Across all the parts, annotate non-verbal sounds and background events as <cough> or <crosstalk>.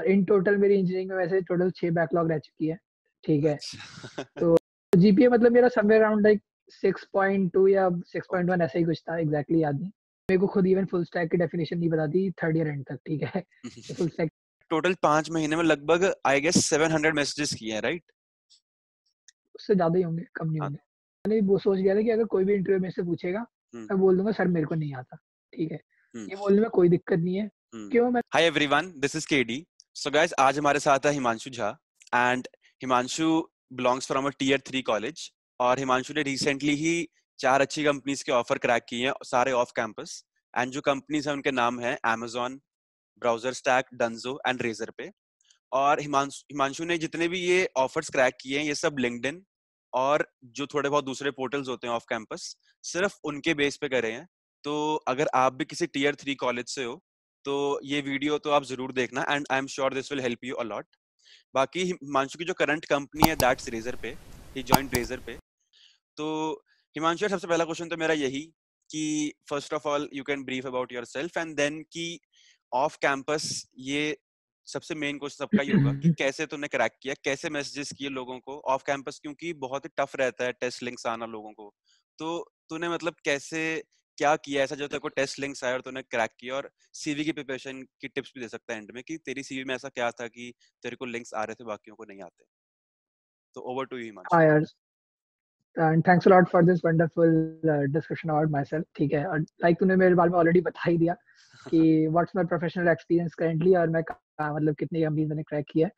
और in total मेरी engineering में वैसे टोटल छह बैकलॉग रह चुकी है। ठीक है। अच्छा। तो जीपीए मतलब मेरा समवेयर अराउंड लाइक 6.2 या 6.1 ऐसा ही कुछ था एग्जैक्टली याद नहीं। मेरे को खुद इवन फुल स्टैक की डेफिनेशन नहीं पता थी थर्ड ईयर एंड तक ठीक है। फुल स्टैक टोटल पाँच महीने में लगभग आई गेस 700 मैसेजेस किए हैं राइट उससे ज़्यादा ही होंगे कम नहीं हाँ। होंगे। मैंने वो सोच गया था कि अगर कोई भी इंटरव्यू में से पूछेगा हम्म। मैं बोल दूँगा सर मेरे को नहीं आता। ठीक है। हम्म। ये बोलने में कोई दिक्कत नहीं है। क्यों? मैं hi everyone this is KD so guys आज हमारे साथ है Himanshu Jha and Himanshu belongs from a tier three college और हिमांशु ने रिसेंटली ही चार अच्छी कंपनीज़ के ऑफ़र क्रैक किए हैं सारे ऑफ़ कैंपस एंड जो कंपनीज़ हैं उनके नाम हैं Amazon BrowserStack Dunzo and Razorpay और हिमांशु हिमांशु ने जितने भी ये ऑफर्स क्रैक किए हैं ये सब लिंक्डइन और जो थोड़े बहुत दूसरे पोर्टल्स होते हैं ऑफ़ कैंपस सिर्फ़ उनके बेस पे करे हैं। तो अगर आप भी किसी टीयर थ्री कॉलेज से हो तो ये वीडियो तो आप ज़रूर देखना and I am sure this will help you a lot बाकी हिमांशु की जो करंट कंपनी है दैट्स रेजर पे ही जॉइंट रेजर पे। तो हिमांशु सबसे पहला क्वेश्चन तो मेरा यही कि first of all you can brief about yourself and then कि ऑफ़ कैंपस ये सबसे मेन क्वेश्चन सबका ये होगा कि <clears throat> कैसे तूने क्रैक किया कैसे मैसेजेस किए लोगों को ऑफ़ कैंपस क्योंकि बहुत ही टफ रहता है टेस्ट लिंक्स आना लोगों को। तो तूने मतलब कैसे क्या किया ऐसा जो तेरे को टेस्ट लिंक्स आया और तूने क्रैक किया और सीवी की प्रिपरेशन की टिप्स भी दे सकता है एंड में कि तेरी सीवी में ऐसा क्या था कि तेरे को लिंक्स आ रहे थे बाकियों को नहीं आते? तो ओवर टू यू हिमांशु. हाँ यार and thanks a lot for this wonderful uh, discussion about myself. ठीक है और like तूने मेरे बारे में ऑलरेडी बता ही दिया कि what's my professional experience currently और मैं मतलब कितनी कंपनीज़ मैंने क्रैक किया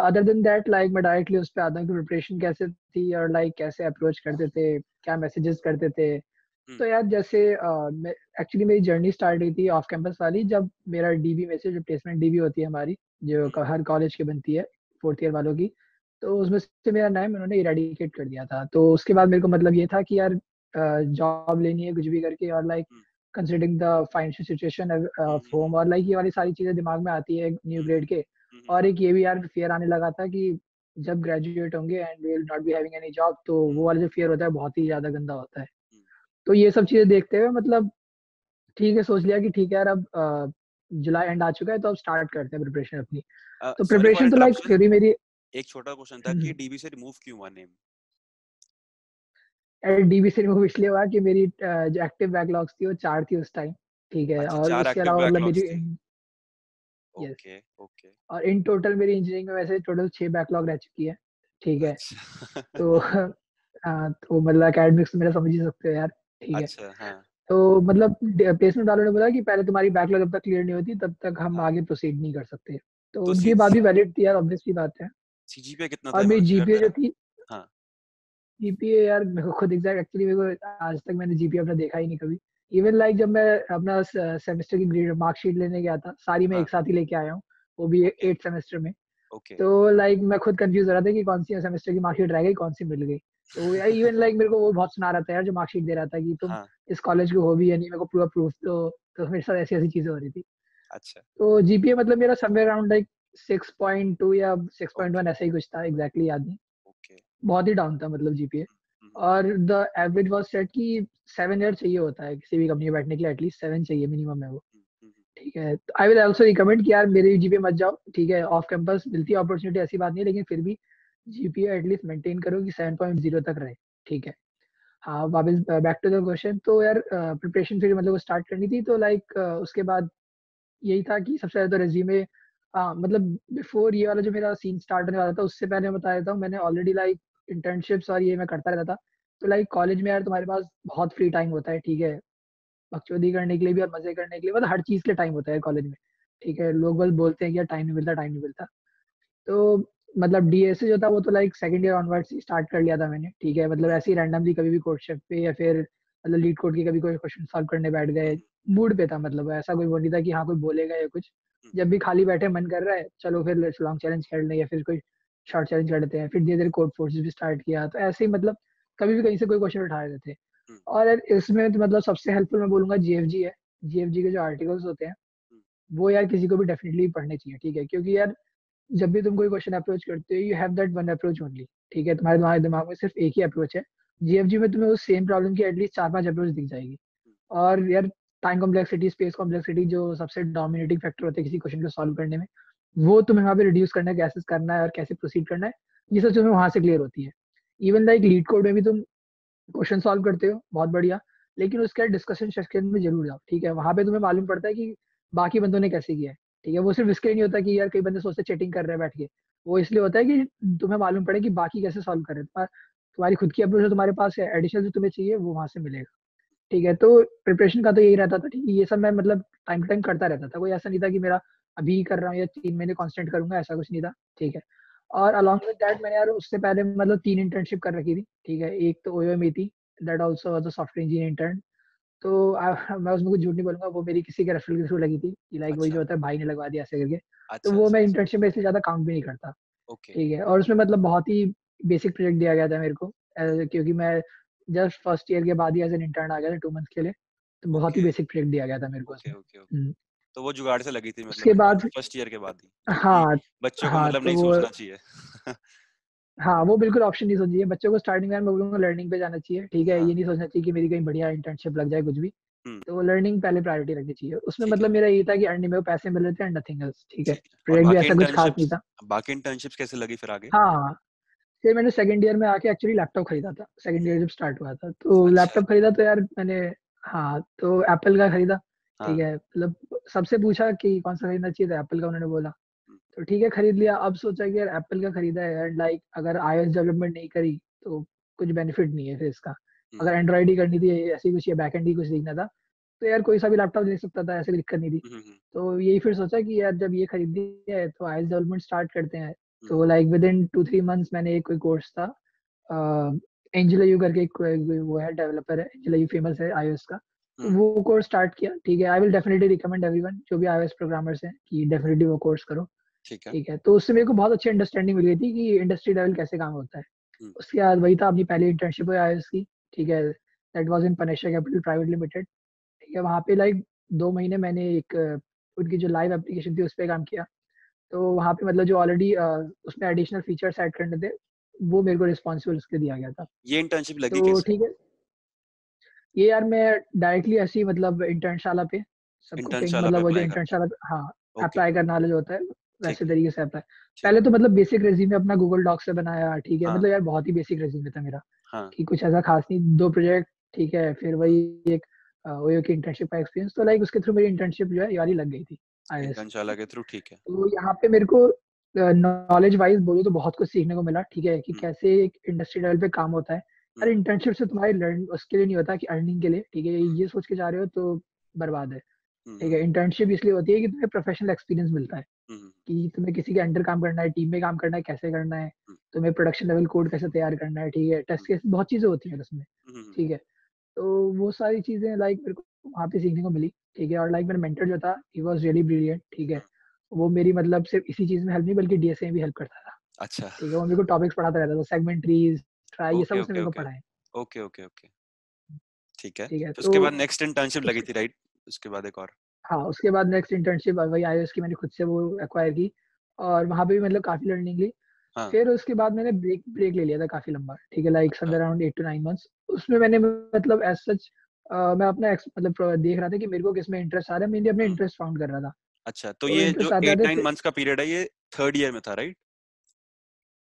अदर देन दैट लाइक मैं डायरेक्टली उस पे आता हूँ कि प्रिपरेशन कैसे थी और लाइक like, कैसे अप्रोच करते थे क्या मैसेजेस करते थे तो यार जैसे एक्चुअली मेरी जर्नी स्टार्ट हुई थी ऑफ़ कैंपस वाली जब मेरा डीबी में से जो प्लेसमेंट डीबी होती है हमारी जो हर कॉलेज की बनती है फोर्थ ईयर वालों की तो उसमें से मेरा नाम उन्होंने इरेडिकेट कर दिया था। तो उसके बाद मेरे को मतलब ये था कि यार जॉब लेनी है कुछ भी करके और like considering the financial situation of home और लाइक ये वाली सारी चीज़ें दिमाग में आती है न्यू ग्रेड के। और एक ये भी यार फियर आने लगा था कि जब ग्रेजुएट होंगे and will not be having any job तो वो वाला जो फियर होता है बहुत ही ज़्यादा गंदा होता है। तो ये सब चीज़ें देखते हुए मतलब ठीक है सोच लिया कि ठीक है यार अब जुलाई एंड आ चुका है तो अब स्टार्ट करते हैं प्रिपरेशन अपनी। तो प्रिपरेशन तो लाइक फिर मेरी एक छोटा क्वेश्चन था कि डीबी से रिमूव क्यों हुआ नेम डीबी से रिमूव इसलिए हुआ कि मेरी जो एक्टिव बैकलॉग्स थी वो चार थी उस टाइम ठीक है? अच्छा, और उसके अलावा मतलब मेरी ओके ओके और इन टोटल मेरी इंजीनियरिंग में वैसे टोटल छह बैकलॉग रह चुकी है ठीक है? अच्छा। तो <laughs> तो मतलब एकेडमिक्स मेरा समझ ही सकते हो यार। ठीक है। अच्छा हाँ। तो मतलब प्लेसमेंट वालों ने बोला कि पहले तुम्हारी बैकलॉग जब तक क्लियर नहीं होती तब तक हम हाँ। आगे प्रोसीड नहीं कर सकते। तो तो उनकी बात भी वैलिड थी यार ऑब्वियसली बात है। सीजीपीए कितना था और मेरी जीपीए जो थी हाँ। जीपीए यार मेरे को खुद एग्जैक्ट एक्चुअली मेरे को आज तक मैंने जीपीए अपना देखा ही नहीं कभी। इवन लाइक जब मैं अपना सेमेस्टर की ग्रेड मार्कशीट लेने गया था सारी मैं हाँ। एक साथ ही लेके आया हूँ वो भी एट सेमेस्टर में। ओके। तो लाइक मैं खुद कंफ्यूज हो रहा था कि कौन सी सेमेस्टर की मार्कशीट रह गई कौन सी मिल गई। इवन लाइक मेरे को वो बहुत सुना रहा था यार जो मार्कशीट दे रहा था कि तुम हाँ। इस कॉलेज के हो भी या नहीं मेरे को पूरा प्रूफ तो तो मेरे साथ ऐसी ऐसी चीज़ें हो रही थी। अच्छा। तो जीपीए मतलब मेरा समवेयर अराउंड लाइक 6.2 या 6.1 ऐसा ही कुछ था एग्जैक्टली याद नहीं। ओके बहुत ही डाउन था मतलब जीपीए और द एवरेज वाज सेट कि सेवन ईयर चाहिए होता है किसी भी कंपनी में बैठने के लिए एटलीस्ट सेवन चाहिए मिनिमम है वो। ठीक है आई विल आल्सो रिकमेंड कि यार मेरे जीपीए मत जाओ ठीक है ऑफ़ कैंपस मिलती है अपॉर्चुनिटी ऐसी बात नहीं लेकिन फिर भी जीपीए एटलीस्ट मेंटेन करो कि 7.0 तक रहे, ठीक है? हाँ वापस बैक टू द क्वेश्चन तो यार प्रिपरेशन फिर मतलब वो स्टार्ट करनी थी तो लाइक उसके बाद यही था कि सबसे ज़्यादा तो रेज्यूमे हाँ मतलब बिफोर ये वाला जो मेरा सीन स्टार्ट होने वाला था, उससे पहले मैं बता देता हूँ, मैंने ऑलरेडी लाइक इंटर्नशिप्स और ये मैं करता रहता था। तो लाइक कॉलेज में यार तुम्हारे पास बहुत फ्री टाइम होता है, ठीक है? बकचोदी करने के लिए भी और मज़े करने के लिए मतलब हर चीज़ के लिए टाइम होता है कॉलेज में, ठीक है? लोग बस बोलते हैं कि यार टाइम नहीं मिलता टाइम नहीं मिलता। तो मतलब डीएसए जो था वो तो लाइक सेकंड ईयर ऑनवर्ड से स्टार्ट कर लिया था मैंने ठीक है? मतलब ऐसे ही रैंडमली कभी भी शेप पे या फिर मतलब लीड कोड के कभी कोई क्वेश्चन सॉल्व करने बैठ गए मूड पे था मतलब ऐसा कोई वो नहीं था कि हाँ कोई बोलेगा या कुछ। जब भी खाली बैठे मन कर रहा है चलो फिर लॉन्ग चैलेंज खेल लें या फिर कोई शॉर्ट चैलेंज कर लेते हैं फिर धीरे धीरे कोर्ट फोर्सेस भी स्टार्ट किया तो ऐसे ही मतलब कभी भी कहीं से कोई क्वेश्चन उठा रहे थे। और इसमें तो मतलब सबसे हेल्पफुल मैं बोलूँगा जीएफजी है जीएफजी के जो आर्टिकल्स होते हैं वो यार किसी को भी डेफिनेटली पढ़ने चाहिए ठीक है? क्योंकि यार जब भी तुम कोई क्वेश्चन अप्रोच करते हो you have that one approach only ठीक है? तुम्हारे तुम्हारे दिमाग में सिर्फ़ एक ही अप्रोच है। जीएफजी में तुम्हें उस सेम प्रॉब्लम की एटलीस्ट चार पाँच अप्रोच दिख जाएगी। और यार टाइम कॉम्प्लेक्सिटी स्पेस कॉम्प्लेक्सिटी जो सबसे डोमिनेटिंग फैक्टर होते हैं किसी क्वेश्चन को सॉल्व करने में, वो तुम्हें वहाँ पे रिड्यूस करना है कैसे करना है और कैसे प्रोसीड करना है, ये सब तुम्हें वहाँ से क्लियर होती है। इवन लाइक लीड कोड में भी तुम क्वेश्चन सॉल्व करते हो, बहुत बढ़िया, लेकिन उसके डिस्कशन सेक्शन में ज़रूर जाओ, ठीक है? वहाँ पे तुम्हें मालूम पड़ता है कि बाकी बंदों ने कैसे किया है। ठीक है? वो सिर्फ़ इसके लिए नहीं होता कि यार कई बंदे सोचते चीटिंग कर रहे हैं बैठ के। वो इसलिए होता है कि तुम्हें मालूम पड़े कि बाकी कैसे सॉल्व कर रहे हैं। तुम्हारी खुद की अप्रोच तुम्हारे पास है एडिशनल जो तुम्हें चाहिए, वो वहाँ से मिलेगा। ठीक है? तो प्रिपरेशन का तो यही रहता था, ठीक है? ये सब मैं मतलब टाइम टू टाइम करता रहता था। कोई ऐसा नहीं था कि मेरा अभी कर रहा हूँ या तीन महीने कॉन्स्टेंट करूँगा, ऐसा कुछ नहीं था, ठीक है? और अलॉन्ग विद दैट मैंने यार उससे पहले मतलब तीन इंटर्नशिप कर रखी थी, ठीक है? एक तो ओयो में थी that also was a software engineer intern तो आ, <laughs> मैं उसमें कुछ झूठ नहीं बोलूँगा वो मेरी किसी के रेफरल के थ्रू लगी थी लाइक वही जो अच्छा। होता है भाई ने लगवा दिया ऐसे करके। अच्छा, तो वो अच्छा, मैं अच्छा। इंटर्नशिप में इसलिए ज़्यादा काउंट भी नहीं करता ठीक है। और उसमें मतलब बहुत ही बेसिक प्रोजेक्ट दिया गया था मेरे को क्योंकि मैं जस्ट फ़र्स्ट ईयर के बाद ही एज एन इंटर्न आ गया था टू मंथ के लिए तो बहुत ही बेसिक प्रोजेक्ट दिया गया था मेरे को हम्म, तो वो जुगाड़ से लगी थी उसके मतलब बाद फ़र्स्ट ईयर के बाद ही हाँ बच्चों को हाँ मतलब तो नहीं सोचना चाहिए। <laughs> हाँ वो बिल्कुल ऑप्शन नहीं सोचिए बच्चों को स्टार्टिंग में मैं बोलूँगा लर्निंग पे जाना चाहिए ठीक है? हाँ। ये नहीं सोचना चाहिए कि मेरी कहीं बढ़िया इंटर्नशिप लग जाए कुछ भी। हम्म। तो लर्निंग पहले प्रायोरिटी रखनी चाहिए। उसमें मतलब मेरा ये था कि अर्निंग में वो पैसे मिल रहे थे एंड नथिंग एल्स ठीक है? प्रोजेक्ट भी ऐसा कुछ खास नहीं था। बाकी इंटर्नशिप्स कैसे लगी फिर आगे? हाँ फिर मैंने सेकंड ईयर में आके एक्चुअली लैपटॉप खरीदा था। सेकंड ईयर जब स्टार्ट हुआ था। तो अच्छा। लैपटॉप खरीदा तो यार मैंने हाँ तो एप्पल का खरीदा ठीक हाँ? है मतलब सबसे पूछा कि कौन सा खरीदना चाहिए था? एप्पल का उन्होंने बोला। तो ठीक है खरीद लिया। अब सोचा कि यार एप्पल का खरीदा है यार लाइक अगर iOS डेवलपमेंट नहीं करी तो कुछ बेनिफिट नहीं है फिर इसका। अगर हम्म, एंड्रॉइड ही करनी थी ऐसी कुछ या बैकएंड ही कुछ सीखना था तो यार कोई सा भी लैपटॉप ले सकता था ऐसे कोई दिक्कत नहीं थी। हम्म, हम्म, तो यही फिर सोचा कि यार जब ये खरीद लिया है तो iOS डेवलपमेंट स्टार्ट करते हैं। तो like within two three months मैंने एक कोई कोर्स था एंजेला यू करके एक वो है डेवलपर है एंजेला यू फ़ेमस है iOS का। तो वो कोर्स स्टार्ट किया ठीक है। I will definitely recommend everyone जो भी iOS प्रोग्रामर्स हैं कि डेफिनेटली वो कोर्स करो। ठीक है। ठीक है तो उससे मेरे को बहुत अच्छी अंडरस्टैंडिंग मिल गई थी कि इंडस्ट्री लेवल कैसे काम होता है। उसके बाद वही था अपनी पहली इंटर्नशिप है iOS की ठीक है that was in Panesha capital private limited ठीक है वहाँ पे लाइक दो महीने मैंने एक उनकी जो लाइव एप्लीकेशन थी उस पर काम किया। तो वहाँ पे मतलब जो ऑलरेडी उसमें एडिशनल फीचर्स ऐड करने थे वो मेरे को रिस्पॉन्सिबल उसके दिया गया था। ये इंटर्नशिप लगी तो ठीक है। ये यार मैं डायरेक्टली ऐसी मतलब इंटर्नशाला पे सबको पे मतलब वो जो इंटर्नशाला हाँ अप्लाई करने वाला जो होता है वैसे तरीके से अप्लाई ठीक पहले तो मतलब बेसिक रेज्यूमे अपना गूगल डॉक से बनाया ठीक है। हाँ। मतलब यार बहुत ही बेसिक रेज्यूमे था मेरा हाँ। कि कुछ ऐसा खास नहीं दो प्रोजेक्ट ठीक है फिर वही एक ओयो की इंटर्नशिप का एक्सपीरियंस तो लाइक उसके थ्रू मेरी इंटर्नशिप जो है ये वाली लग गई थी इंटर्नशाला के थ्रू ठीक है। तो यहाँ पे मेरे को नॉलेज वाइज बोलो तो बहुत कुछ सीखने को मिला ठीक है कि हम्म, कैसे एक इंडस्ट्री लेवल पे काम होता है। अरे हम्म, इंटर्नशिप से तुम्हारी लर्न उसके लिए नहीं होता कि अर्निंग के लिए ठीक है ये सोच के जा रहे हो तो बर्बाद है। हम्म, ठीक है इंटर्नशिप इसलिए होती है कि तुम्हें प्रोफेशनल एक्सपीरियंस मिलता है हम्म, कि तुम्हें किसी के अंडर काम करना है टीम में काम करना है कैसे करना है हम्म, तुम्हें प्रोडक्शन लेवल कोड कैसे तैयार करना है ठीक है टेस्ट केस बहुत चीज़ें होती हैं उसमें हम्म, ठीक है। तो वो सारी चीज़ें लाइक मेरे को वहाँ पे सीखने को मिली ठीक है और लाइक मेरा मेंटर जो था ही वाज रियली ब्रिलियंट ठीक है। वो मेरी मतलब सिर्फ़ इसी चीज़ में हेल्प नहीं बल्कि डीएसए में भी हेल्प करता था अच्छा। ठीक है वो मेरे को टॉपिक्स पढ़ाता रहता था सेगमेंट ट्रीज ट्राई ये सब उसने मेरे को पढ़ाए। ओके ओके ओके ठीक है ठीक है उसके तो बाद नेक्स्ट इंटर्नशिप लगी थी राइट उसके बाद एक और। हाँ उसके बाद नेक्स्ट इंटर्नशिप वही आईओएस की मैंने खुद से वो एक्वायर की और वहाँ पे भी मतलब काफ़ी लर्निंग ली। हाँ। फिर उसके बाद मैंने ब्रेक ब्रेक ले लिया था काफ़ी लंबा ठीक है like somewhere around eight to nine months उसमें मैंने मतलब एज सच मैं अपना मतलब देख रहा था कि मेरे को किसमें इंटरेस्ट आ रहा है मैं अपने हम्म, इंटरेस्ट फाउंड कर रहा था। अच्छा तो तो ये जो मंथ्स का पीरियड है ये थर्ड ईयर में था राइट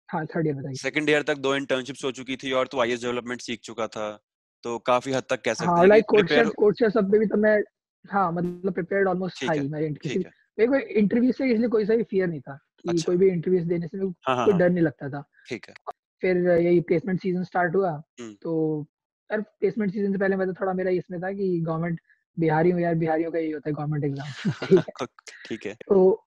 हाँ थर्ड ईयर बताइए सेकंड ईयर तक दो इंटर्नशिप्स हो चुकी थी और तू आईएएस डेवलपमेंट सीख चुका था तो काफ़ी हद तक कह सकते हाँ हैं लाइक कोर्सेस कोर्सेस सब भी तो मैं हाँ मतलब प्रिपेयर्ड ऑलमोस्ट था ही मैं किसी मेरे को इंटरव्यू से इसलिए कोई सा भी फियर नहीं था कि अच्छा। कोई भी इंटरव्यूज़ देने से मेरे को हाँ हाँ कोई हाँ। डर नहीं लगता था। ठीक है। फिर यही प्लेसमेंट सीज़न स्टार्ट हुआ हम्म, तो यार प्लेसमेंट सीज़न से पहले मैं तो थोड़ा मेरा इसमें था कि गवर्नमेंट बिहारी हूँ यार बिहारियों का यही होता है गवर्नमेंट एग्ज़ाम <laughs> <laughs> ठीक है। तो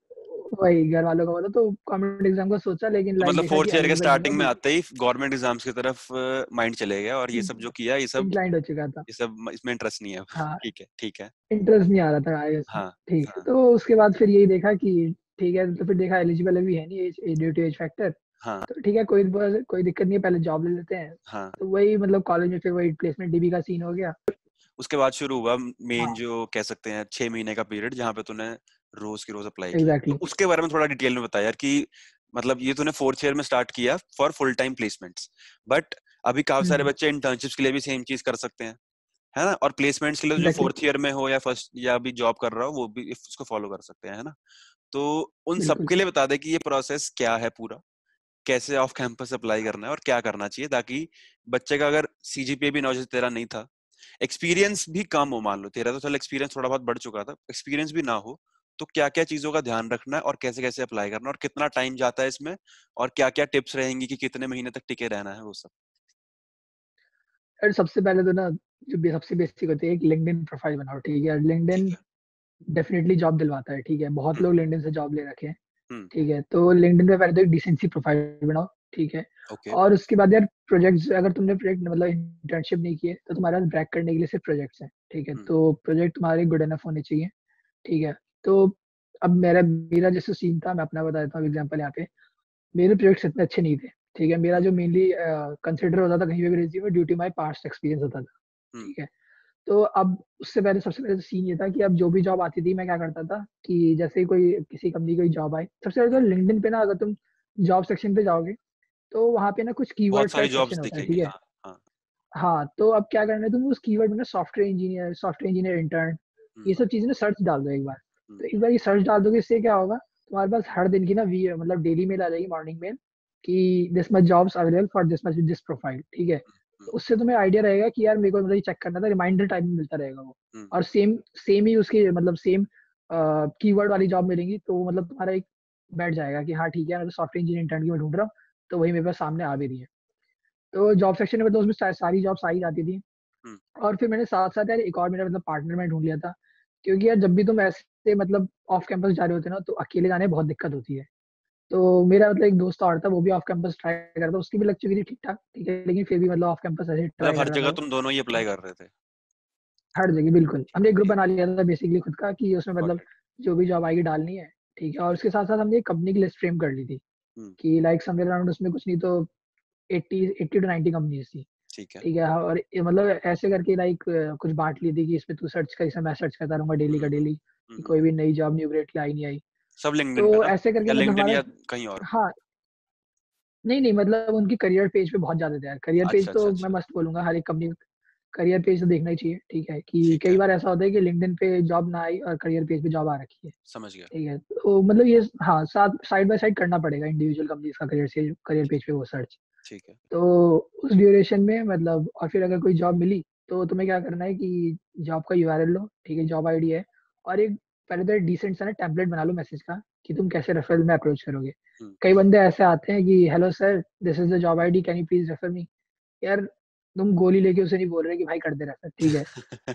वही घर वालों का बोला तो गवर्नमेंट एग्ज़ाम का सोचा लेकिन तो मतलब फोर्थ ईयर के स्टार्टिंग में आते ही गवर्नमेंट एग्ज़ाम्स की तरफ़ माइंड चले गया और ये सब जो किया ये सब इंक्लाइंड हो चुका था। ये सब इसमें इंटरेस्ट नहीं है। हाँ। ठीक है ठीक है। इंटरेस्ट नहीं आ रहा था आईएएस हाँ ठीक है तो उसके बाद फिर यही देखा कि ठीक है तो फिर देखा एलिजिबल अभी है नहीं as due to age factor हाँ। तो ठीक है कोई कोई दिक्कत नहीं है पहले जॉब ले लेते हैं। हाँ। तो वही मतलब कॉलेज में फिर वही प्लेसमेंट डीबी का सीन हो गया। उसके बाद शुरू हुआ मेन हाँ। जो कह सकते हैं छह महीने का पीरियड जहाँ पे तूने रोज की रोज अप्लाई एग्जैक्टली तो उसके बारे में थोड़ा डिटेल में बता यार कि मतलब ये तूने फोर्थ ईयर में स्टार्ट किया for full time placements but अभी काफ़ी सारे हम्म। बच्चे इंटर्नशिप्स के लिए भी सेम चीज़ कर सकते हैं है ना? और प्लेसमेंट्स के लिए जो फोर्थ ईयर में हो या फ़र्स्ट या अभी जॉब कर रहा हो वो भी इसको फॉलो कर सकते हैं है ना? तो उन सबके लिए बता दे कि ये प्रोसेस क्या है पूरा कैसे ऑफ़ कैंपस अप्लाई करना है और क्या करना चाहिए ताकि बच्चे का अगर सीजीपीए भी नौ तेरा नहीं था एक्सपीरियंस भी कम हो मान लो तेरा तो चल एक्सपीरियंस थोड़ा बहुत बढ़ चुका था एक्सपीरियंस भी ना हो तो क्या क्या चीज़ों का ध्यान रखना है और कैसे कैसे अप्लाई करना है और कितना टाइम जाता है इसमें और क्या क्या टिप्स रहेंगी कि कितने महीने तक टिके रहना है वो सब? सबसे पहले तो ना जो सबसे बेसिक होती है एक लिंक्डइन प्रोफ़ाइल बनाओ ठीक है? लिंक्डइन डेफिनेटली जॉब दिलवाता है ठीक है? बहुत लोग लिंक्डइन से जॉब ले रखे हैं ठीक है? तो लिंक्डइन पे पहले तो एक डिसेंसी प्रोफ़ाइल बनाओ ठीक है? okay. और उसके बाद यार प्रोजेक्ट्स अगर तुमने प्रोजेक्ट मतलब इंटर्नशिप नहीं किए तो तुम्हारे पास ब्रैक करने के लिए सिर्फ़ प्रोजेक्ट्स हैं ठीक है? तो प्रोजेक्ट तुम्हारे गुड एनफ होने चाहिए ठीक है? तो अब मेरा मेरा जैसे सीन था मैं अपना बता देता हूँ एग्ज़ाम्पल यहाँ पे। मेरे प्रोजेक्ट्स इतने अच्छे नहीं थे ठीक है? मेरा जो मेनली कंसिडर होता था कहीं पे भी resume due to my past experience होता था ठीक है? तो अब उससे पहले सबसे पहले सीन ये था कि अब जो भी जॉब आती थी मैं क्या करता था कि जैसे कोई किसी कंपनी कोई जॉब आई सबसे पहले तो लिंक्डइन पे ना अगर तुम जॉब सेक्शन पे जाओगे तो वहाँ पे ना कुछ कीवर्ड सारी जॉब्स दिखेंगी हाँ, हाँ हाँ। तो अब क्या करना है तुम उस कीवर्ड में ना software engineer software engineer intern ये सब चीज़ें ना सर्च डाल दो एक बार। तो एक बार ये सर्च डाल दोगे इससे क्या होगा? तुम्हारे पास हर दिन की ना वी मतलब डेली मेल आ जाएगी मॉर्निंग मेल कि this much jobs available for this much this profile ठीक है? तो उससे तुम्हें आइडिया रहेगा कि यार मेरे को मतलब चेक करना था रिमाइंडर टाइप में मिलता रहेगा वो। और सेम सेम ही उसकी मतलब सेम कीवर्ड वाली जॉब मिलेंगी तो मतलब तुम्हारा एक बैठ जाएगा कि हाँ ठीक है मैं सॉफ्टवेयर इंजीनियर इंटर्न की मैं ढूंढ रहा हूँ तो वही मेरे पास सामने आ भी रही है। तो जॉब सेक्शन में तो उसमें सारी जॉब्स आ ही जाती थी। और फिर मैंने साथ साथ यार एक और मेरा मतलब पार्टनर में ढूंढ लिया था क्योंकि यार जब भी तुम ऐसे मतलब ऑफ़ कैंपस जा रहे होते ना तो अकेले जाने में बहुत दिक्कत होती है। तो मेरा मतलब एक दोस्त और था वो भी ऑफ़ कैंपस ट्राई कर रहा उसकी भी लग चुकी थी ठीक ठाक ठीक है लेकिन फिर भी मतलब ऑफ़ कैंपस ऐसे ट्राई मतलब हर जगह तुम दोनों ही अप्लाई कर रहे थे? हर जगह बिल्कुल। हमने एक ग्रुप बना लिया था बेसिकली खुद का कि उसमें मतलब जो भी जॉब आएगी डालनी है ठीक है और उसके साथ साथ हमने एक कंपनी की लिस्ट फ्रेम कर ली थी हम्म। कि लाइक समवेयर अराउंड उसमें कुछ नहीं तो 80 80 टू 90 कंपनीज़ थी ठीक है। ठीक है और मतलब ऐसे करके लाइक कुछ बांट ली थी कि इसमें तू सर्च कर इसमें मैं सर्च करता रहूँगा डेली का डेली हम्म, कोई भी नई जॉब न्यू ग्रेड की आई नहीं आई। सब लिंक्डइन तो ऐसे करके मतलब लिंक्डइन या कहीं और? हाँ। नहीं नहीं मतलब उनकी करियर पेज पे बहुत ज़्यादा थे यार। करियर पेज अच्छा, तो अच्छा, मैं अच्छा। मस्त बोलूँगा हर एक कंपनी करियर पेज तो देखना ही चाहिए ठीक है? कि कई बार ऐसा होता है कि लिंक्डइन पे जॉब ना आई और करियर पेज पे जॉब आ रखी है। समझ गया। ठीक है? तो मतलब ये हाँ साथ साइड बाय साइड करना पड़ेगा इंडिविजुअल कंपनी का करियर से करियर पेज पे वो सर्च ठीक है। तो उस ड्यूरेशन में मतलब और फिर अगर कोई जॉब मिली तो तुम्हें क्या करना है कि जॉब का यूआरएल लो ठीक है? जॉब आईडी है। और एक पहले तो डिसेंट सा ना टेम्पलेट बना लो मैसेज का कि तुम कैसे रेफरल में अप्रोच करोगे हम्म। कई बंदे ऐसे आते हैं कि hello sir this is the job ID can you please refer me यार तुम गोली लेके उसे नहीं बोल रहे कि भाई कर दे रहा ठीक है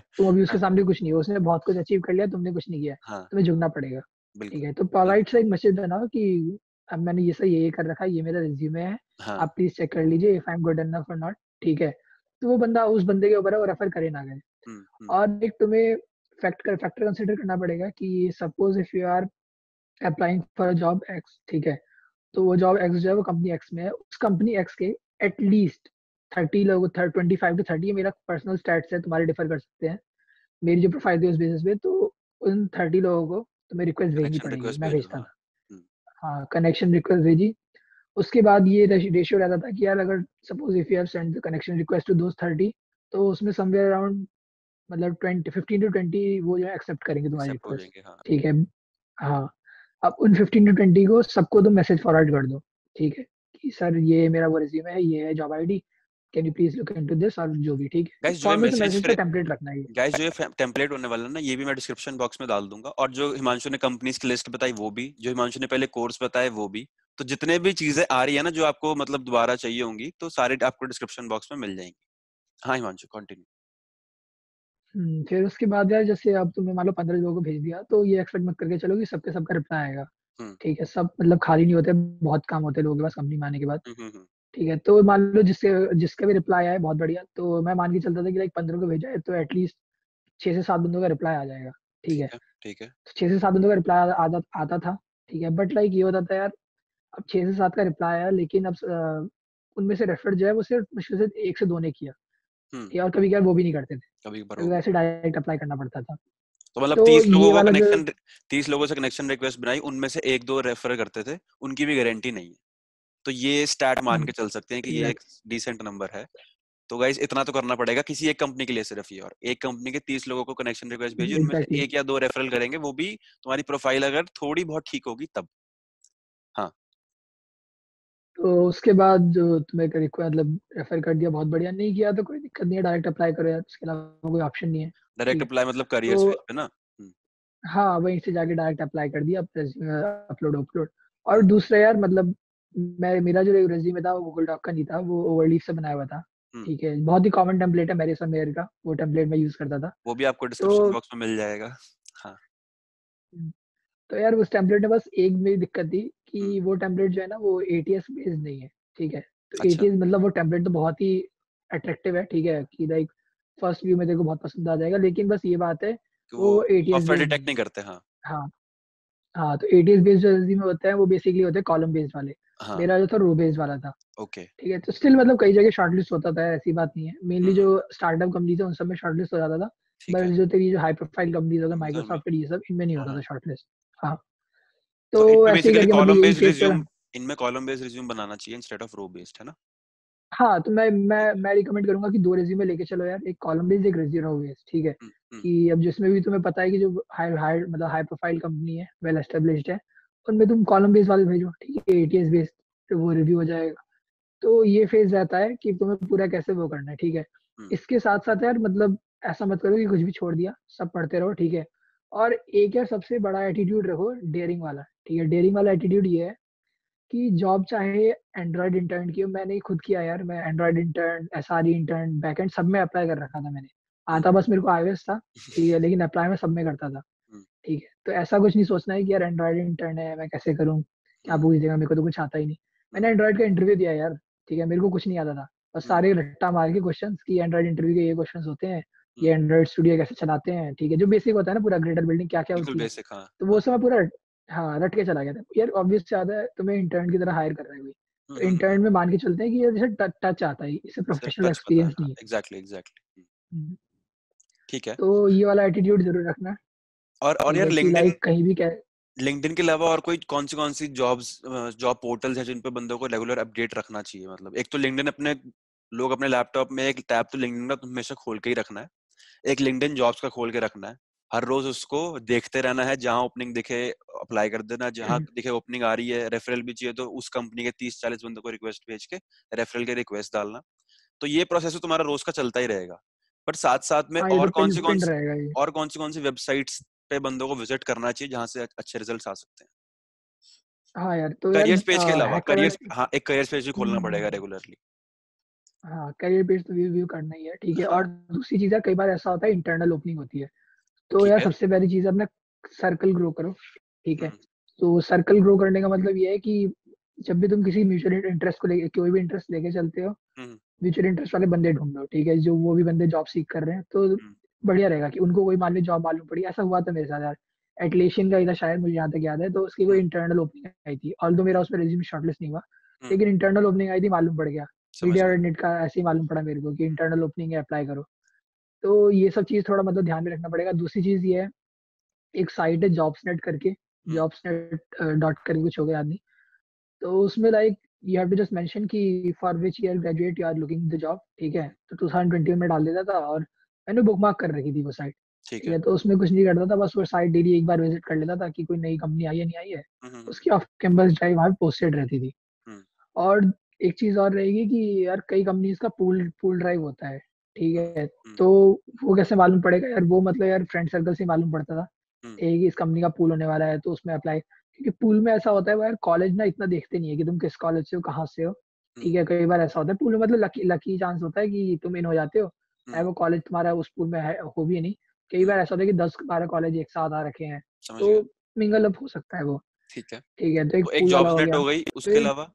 <laughs> तुम अभी उसके सामने कुछ नहीं हो उसने बहुत कुछ अचीव कर लिया तुमने कुछ नहीं किया हाँ. तुम्हें झुकना पड़ेगा ठीक है तो पोलाइट से एक मैसेज बनाओ कि अब मैंने ये सही ये कर रखा है ये मेरा रिज्यूमे है हाँ. आप प्लीज़ चेक कर लीजिए if I am good enough और नॉट ठीक है तो वो बंदा उस बंदे के ऊपर है वो रेफर करे ना करे हम्म, हम्म। और एक तुम्हें फैक्टर फैक्टर कंसिडर करना पड़ेगा कि suppose if you are applying for a job X ठीक है? तो वो जॉब एक्स जो है वो कंपनी एक्स में है। उस कंपनी एक्स के एटलीस्ट थर्टी लोग ट्वेंटी फाइव टू थर्टी मेरा पर्सनल स्टैट्स है तुम्हारे डिफर कर सकते हैं। मेरी जो प्रोफ़ाइल थी उस बेसिस पे तो उन थर्टी लोगों को तुम्हें रिक्वेस्ट भेजनी पड़ेगी मैं भेजता था हाँ। कनेक्शन रिक्वेस्ट भेजी। उसके बाद ये रेशियो रहता था कि यार अगर suppose if you have send the connection request to दोस्त थर्टी तो उसमें समवेयर अराउंड मतलब ट्वेंटी फिफ्टीन टू ट्वेंटी वो जो एक्सेप्ट करेंगे तुम्हारी रिक्वेस्ट हाँ। ठीक है? हाँ। अब उन फिफ्टीन टू ट्वेंटी को सबको तुम मैसेज फॉरवर्ड कर दो। ठीक है? कि सर ये मेरा वो रिज्यूम है ये है job ID can you please look into this और जो भी ठीक है? गाइस जो मैसेज का टेम्पलेट रखना है गाइस जो ये टेम्पलेट होने वाला है ना ये भी मैं डिस्क्रिप्शन बॉक्स में डाल दूँगा। और जो हिमांशु ने कंपनीज़ की लिस्ट बताई वो भी। जो हिमांशु ने पहले कोर्स बताए वो भी। तो जितने भी चीज़ें आ रही है ना जो आपको मतलब दोबारा चाहिए होंगी तो सारे आपको डिस्क्रिप्शन बॉक्स में मिल जाएँगी। हाँ हिमांशु कंटिन्यू हम्म, फिर उसके बाद यार जैसे अब तुमने मान लो पंद्रह लोगों को भेज दिया तो ये एक्सपेक्ट मत करके चलो कि सबके सबका रिप्लाई आएगा। हम्म। ठीक है सब मतलब खाली नहीं होते बहुत काम होते लोगों के पास कंपनी में आने के बाद। हम्म, ठीक है तो मान लो जिससे जिसका भी रिप्लाई आया बहुत बढ़िया तो मैं मान के चलता था कि लाइक पंद्रह को भेजा है तो एटलीस्ट छह से सात बंदों का रिप्लाई आ जाएगा। ठीक है ठीक है। तो छह से सात बंदों का रिप्लाई आता आता था। ठीक है बट लाइक ये होता था यार अब छह से सात का रिप्लाई आया लेकिन अब उनमें से रेफर जो है वो सिर्फ़ मुश्किल से एक से दो ने किया। और कभी क्या वो भी नहीं करते थे। कभी वैसे डायरेक्ट अप्लाई करना पड़ता था। तो मतलब तीस लोगों को कनेक्शन तीस लोगों से कनेक्शन रिक्वेस्ट बनाई उनमें से एक दो रेफर करते थे उनकी भी गारंटी नहीं है। तो ये स्टैट मान हम्म, के चल सकते हैं कि ये एक डिसेंट नंबर है। तो गाइस इतना तो करना पड़ेगा किसी एक कंपनी के लिए सिर्फ़ ये और। एक कंपनी के तीस लोगों को कनेक्शन रिक्वेस्ट भेजिए उनमें से एक या दो रेफरल करेंगे वो भी तुम्हारी प्रोफ़ाइल अगर थोड़ी बहुत ठीक होगी तब। हाँ। तो उसके बाद जो तुम्हें मतलब रेफर कर दिया बहुत बढ़िया। नहीं किया तो कोई दिक्कत नहीं है डायरेक्ट अप्लाई करो यार उसके अलावा कोई ऑप्शन नहीं है। डायरेक्ट अप्लाई मतलब करियर तो, पे ना? हम्म। हाँ वहीं से जाके डायरेक्ट अप्लाई कर दिया अपलोड अपलोड और दूसरा यार मतलब मैं मेरा जो रेज्यूमे था वो गूगल डॉक का नहीं था वो ओवरलीव से बनाया हुआ था। हम्म। ठीक है बहुत ही कॉमन टेम्पलेट है मेरे मेयर का वो टेम्पलेट मैं यूज़ करता था। वो भी आपको डिस्क्रिप्शन तो, बॉक्स में मिल जाएगा। हाँ। हम्म। तो यार उस टेम्पलेट में बस एक मेरी दिक्कत थी कि हम्म। वो टेम्पलेट जो है ना वो एटीएस बेस्ड नहीं है ठीक है? तो एटीएस अच्छा। मतलब वो टेम्पलेट तो बहुत ही अट्रैक्टिव है ठीक है? कि लाइक फ़र्स्ट व्यू में देखो बहुत पसंद आ जाएगा लेकिन बस ये बात है वो एटीएस डिटेक्ट नहीं करते हाँ। हाँ। हाँ तो एटीएस बेस्ड जो रिज्यूमे होते हैं वो बेसिकली होते हैं कॉलम बेस्ड वाले। हाँ. मेरा जो था रो बेस्ड वाला था। ओके ठीक है तो स्टिल मतलब कई जगह शॉर्टलिस्ट होता था ऐसी बात नहीं है। मेनली जो स्टार्टअप कंपनी है उन सब में शॉर्टलिस्ट हो जाता था। बस जो तेरी जो हाई प्रोफ़ाइल कंपनीज़ होगा माइक्रोसॉफ्ट ये सब इनमें नहीं होता था शॉर्टलिस्ट हाँ। तो ऐसे करके कॉलम बेस्ड रिज्यूम इनमें कॉलम बेस्ड रिज्यूम बनाना चाहिए इंस्टेड ऑफ़ रो बेस्ड है ना? हाँ तो मैं मैं मैं रिकमेंड करूँगा कि दो रेज्यूमे लेके चलो यार। एक कॉलम बेस्ड एक रेज्यूमे रो बेस्ड ठीक है? कि अब जिसमें भी तुम्हें पता है कि जो हाई हाई मतलब हाई प्रोफ़ाइल कंपनी है वेल एस्टेब्लिश्ड है उनमें तुम कॉलम बेस्ड वाले भेजो ठीक है? एटीएस बेस्ड वो रिव्यू हो जाएगा। तो ये फ़ेज़ रहता है कि तुम्हें पूरा कैसे वो करना है ठीक है? इसके साथ साथ यार मतलब ऐसा मत करो कि कुछ भी छोड़ दिया सब पढ़ते रहो ठीक है? और एक यार सबसे बड़ा एटीट्यूड रखो डेयरिंग वाला ठीक है? डेयरिंग वाला एटीट्यूड ये है कि जॉब चाहे एंड्रॉइड इंटर्न की हो मैंने खुद किया यार मैं android intern S R intern backend सब में अप्लाई कर रखा था मैंने। आता बस मेरे को आईओएस था ठीक है लेकिन अप्लाई में सब में करता था हम्म। ठीक है? तो ऐसा कुछ नहीं सोचना है कि यार एंड्रॉइड इंटर्न है मैं कैसे करूँ क्या पूछ देगा मेरे को तो कुछ आता ही नहीं। मैंने एंड्रॉइड का इंटरव्यू दिया यार ठीक है? मेरे को कुछ नहीं आता था बस सारे हम्म। रट्टा मार के क्वेश्चन की एंड्रॉइड इंटरव्यू के ये क्वेश्चन होते हैं ये एंड्रॉइड हम्म। स्टूडियो कैसे चलाते हैं ठीक है जो बेसिक होता है ना पूरा ग्रेटर बिल्डिंग क्या क्या होती है। तो वो समय पूरा हाँ रट के चला गया था। यार ऑब्वियस ज़्यादा है तुम्हें इंटर्न की तरह हायर कर रहे हैं तो इंटर्न में मान के चलते हैं कि ये जैसे टच आता है इसे प्रोफेशनल एक्सपीरियंस नहीं एग्जैक्टली एग्जैक्टली ठीक है। तो ये वाला एटीट्यूड ज़रूर रखना। और और यार लिंक्डइन कहीं भी क्या लिंक्डइन के अलावा और कोई कौन सी कौन सी जॉब्स जॉब पोर्टल्स है जिन पे बंदों को रेगुलर अपडेट रखना चाहिए मतलब? एक तो लिंक्डइन अपने लोग अपने लैपटॉप में एक टैब तो लिंक्डइन का हमेशा खोल के ही रखना है। एक लिंक्डइन जॉब्स का खोल के रखना है। हर रोज उसको देखते रहना है जहाँ ओपनिंग दिखे अप्लाई कर देना जहाँ हम्म। दिखे ओपनिंग आ रही है रेफरल भी चाहिए तो उस कंपनी के तीस चालीस बंदों को रिक्वेस्ट भेज के रेफरल के रिक्वेस्ट डालना। तो ये प्रोसेस तो तुम्हारा रोज का चलता ही रहेगा। बट साथ साथ में हाँ, और कौन सी कौन सी और कौन सी कौन सी वेबसाइट्स पे बंदों को विज़िट करना चाहिए जहाँ से अच्छे रिज़ल्ट आ सकते हैं? हाँ यार तो करियर पेज के अलावा करियर हाँ एक करियर पेज भी खोलना पड़ेगा रेगुलरली हम्म। हाँ करियर पेज तो व्यू व्यू करना ही है ठीक है। और दूसरी चीज़ है कई बार ऐसा होता है इंटरनल ओपनिंग होती है। तो यार सबसे पहली चीज़ अपना सर्कल ग्रो करो ठीक है। हम्म। तो सर्कल ग्रो करने का मतलब ये है कि जब भी तुम किसी म्यूचुअल इंटरेस्ट को लेके कोई भी इंटरेस्ट लेके चलते हो म्यूचुअल इंटरेस्ट वाले बंदे ढूंढो ठीक है। जो वो भी बंदे जॉब सीख कर रहे हैं तो हम्म। बढ़िया रहेगा कि उनको कोई मान ली जॉब मालूम पड़ी। ऐसा हुआ था मेरे साथ यार एटलेशन का था शायद मुझे यहाँ तक याद है। तो उसकी कोई इंटरनल ओपनिंग आई थी ऑल मेरा उसमें रेज्यूम शॉर्टलिस्ट नहीं हुआ हम्म। लेकिन इंटरनल ओपनिंग आई थी मालूम पड़ गया। मीडिया नेट का ऐसे ही मालूम पड़ा मेरे को कि इंटरनल ओपनिंग है अप्लाई करो। तो ये सब चीज़ थोड़ा मतलब ध्यान में रखना पड़ेगा। दूसरी चीज़ ये है एक साइट है जॉब्स नेट करके जॉब्स नेट डॉट करके कुछ हो गया आदमी। तो उसमें like you have to just mention कि for which year graduate you are looking the job ठीक है? तो 2020 में डाल देता था और मैंने बुक मार्क कर रखी थी वो साइट ठीक है। तो उसमें कुछ नहीं करता था बस वो साइट डेली एक बार विज़िट कर लेता था कि कोई नई कंपनी आई है नहीं आई है। उसकी ऑफ़ कैंपस ड्राइव वहाँ पोस्टेड रहती थी। हम्म। और एक चीज़ और रहेगी कि यार कई कंपनीज़ का पूल पूल ड्राइव होता है ठीक है? तो वो कैसे मालूम पड़ेगा यार? वो मतलब यार फ्रेंड सर्कल से मालूम पड़ता था एक इस कंपनी का पूल होने वाला है तो उसमें अप्लाई क्योंकि पूल में ऐसा होता है वो यार कॉलेज ना इतना देखते नहीं है कि तुम किस कॉलेज से हो कहाँ से हो ठीक है? कई बार ऐसा होता है पूल में मतलब लकी लकी चांस होता है कि तुम इन हो जाते हो चाहे वो कॉलेज तुम्हारा उस पूल में है हो भी नहीं। कई बार ऐसा होता है कि दस बारह कॉलेज एक साथ आ रखे हैं तो मिंगल अप हो सकता है वो ठीक है। ठीक है? तो एक, तो एक जॉब सेट हो गई उसके अलावा?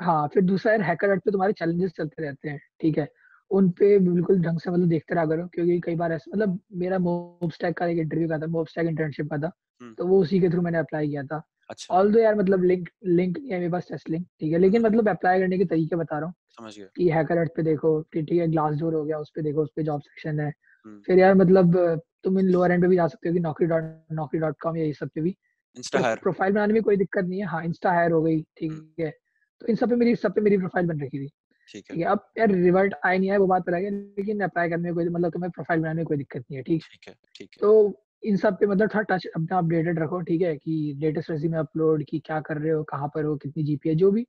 हाँ फिर दूसरा यार हैकर पे तुम्हारे चैलेंजेस चलते रहते हैं ठीक है? उन पे बिल्कुल ढंग से मतलब देखते रहा करो क्योंकि कई बार ऐसा मतलब मेरा मोब स्टैक का एक इंटरव्यू का था मोब स्टैक इंटर्नशिप का था हम्म। तो वो उसी के थ्रू मैंने अप्लाई किया था। अच्छा। ऑल दो यार मतलब लिंक लिंक नहीं है मेरे पास टेस्ट लिंक ठीक है? लेकिन हम्म। मतलब अप्लाई करने के तरीके बता रहा हूँ कि हैकर पे देखो कि ठीक है ग्लास डोर हो गया उस पर देखो उस पर जॉब सेक्शन है। हम्म। फिर यार मतलब तुम इन लोअर एंड पे भी जा सकते हो कि नौकरी डॉट नौकरी डॉट कॉम या ये सब पे भी। प्रोफ़ाइल बनाने में कोई दिक्कत नहीं है। हाँ इंस्टा हायर हो गई ठीक है। तो इन सब पे मेरी सब पे मेरी प्रोफ़ाइल बन रखी थी। ठीक है। अब यार रिवर्ट आए नहीं आए वो बात अलग है लेकिन अप्लाई करने में कोई मतलब तुम्हें प्रोफ़ाइल बनाने में कोई दिक्कत नहीं है ठीक? ठीक है ठीक है। तो इन सब पे मतलब थोड़ा टच अपना अपडेटेड रखो ठीक है कि लेटेस्ट रेज्यूमे अपलोड की क्या कर रहे हो कहाँ पर हो कितनी जीपीए जो भी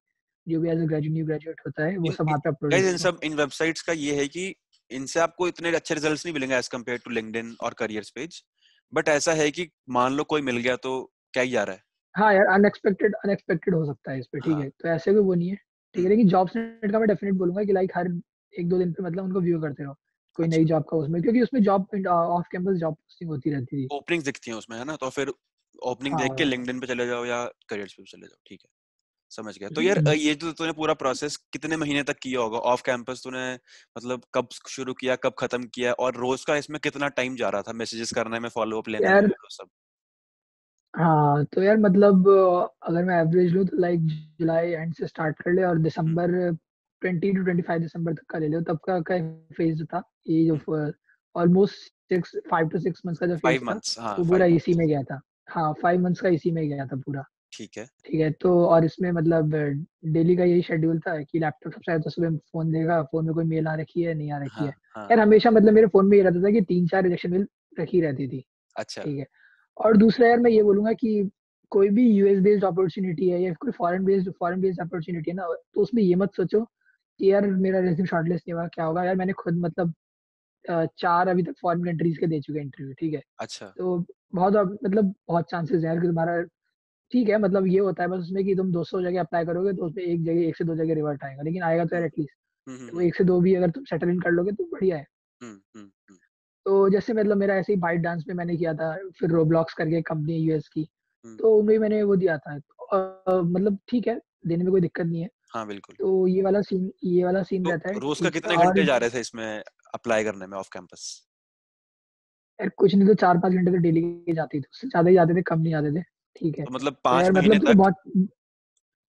जो भी as a graduate new graduate होता है वो सब वहाँ पे अपलोड इन सब इन वेबसाइट्स का ये है कि इनसे आपको इतने अच्छे रिजल्ट्स नहीं मिलेंगे एज कंपेयर टू लिंक्डइन और करियर्स पेज बट ऐसा है कि मान लो कोई मिल गया तो क्या ही जा रहा है? हाँ यार अनएक्सपेक्टेड अनएक्सपेक्टेड हो सकता है इस पे ठीक हाँ. है। तो ऐसे भी वो नहीं है। ठीक है। लेकिन जॉब्स नेट का मैं डेफिनेट बोलूँगा कि लाइक हर एक दो दिन पे मतलब उनको व्यू करते रहो कोई नई जॉब अच्छा। का उसमें क्योंकि उसमें job off campus job posting होती रहती थी। ओपनिंग्स दिखती हैं उसमें है ना? तो फिर ओपनिंग देख के लिंक्डइन पे चले जाओ या करियर्स पे चले जाओ ठीक है। समझ गया। तो यार हम्म। ये जो तूने पूरा प्रोसेस कितने महीने तक किया होगा? ऑफ़ कैंपस तूने मतलब कब शुरू किया कब खत्म किया? और रोज का इसमें कितना टाइम जा रहा था मैसेजेस करने में फॉलो अप लेने में सब? हाँ तो यार मतलब अगर मैं एवरेज लूँ तो लाइक जुलाई एंड से स्टार्ट कर ले और दिसंबर ट्वेंटी टू ट्वेंटी फाइव दिसंबर तक का ले लो। तब का का फ़ेज़ था? ये जो almost six five to six months का जो फ़ेज़ था हाँ, वो पूरा इसी में गया था। हाँ फाइव मंथ्स का इसी में गया था पूरा। ठीक है। ठीक है तो और इसमें मतलब डेली का यही शेड्यूल था कि लैपटॉप सबसे तो सुबह फ़ोन देगा फ़ोन में कोई मेल आ रखी है नहीं आ रखी हाँ, है। हाँ. यार हमेशा मतलब मेरे फ़ोन में ये रहता था कि तीन चार रिजेक्शन मेल रखी रहती थी। अच्छा। ठीक है और दूसरा यार मैं ये बोलूँगा कि कोई भी यूएस बेस्ड अपॉर्चुनिटी है या कोई foreign based foreign based opportunity है ना तो उसमें ये मत सोचो कि यार मेरा रेज्यूम शॉर्टलिस्ट नहीं हुआ क्या होगा? यार मैंने खुद मतलब चार अभी तक फॉरेन कंट्रीज़ के दे चुके इंटरव्यू ठीक है? अच्छा। तो बहुत मतलब बहुत चांसेस है यार कि तुम्हारा ठीक है मतलब ये होता है बस उसमें कि तुम 200 जगह अप्लाई करोगे तो उसमें एक जगह एक से दो जगह रिवर्ट आएगा लेकिन आएगा तो यार एटलीस्ट हम्म, हम्म, तो हम्म। एक से दो भी अगर तुम सेटल इन कर लोगे तो बढ़िया है। तो जैसे मतलब मेरा ऐसे ही बाइट डांस में मैंने किया था फिर रोब्लॉक्स करके कंपनी यूएस की तो उनमें मैंने वो दिया था। तो, मतलब ठीक है देने में कोई दिक्कत नहीं है। हाँ बिल्कुल। तो ये वाला सीन ये वाला सीन तो रहता है रोज का कितने घंटे जा रहे थे इसमें अप्लाई करने में ऑफ़ कैंपस यार कुछ नहीं तो चार पाँच घंटे तो डेली के जाती थी उससे ज़्यादा ही जाते थे कम नहीं जाते थे। ठीक है। तो मतलब तो पाँच महीने मतलब तक बहुत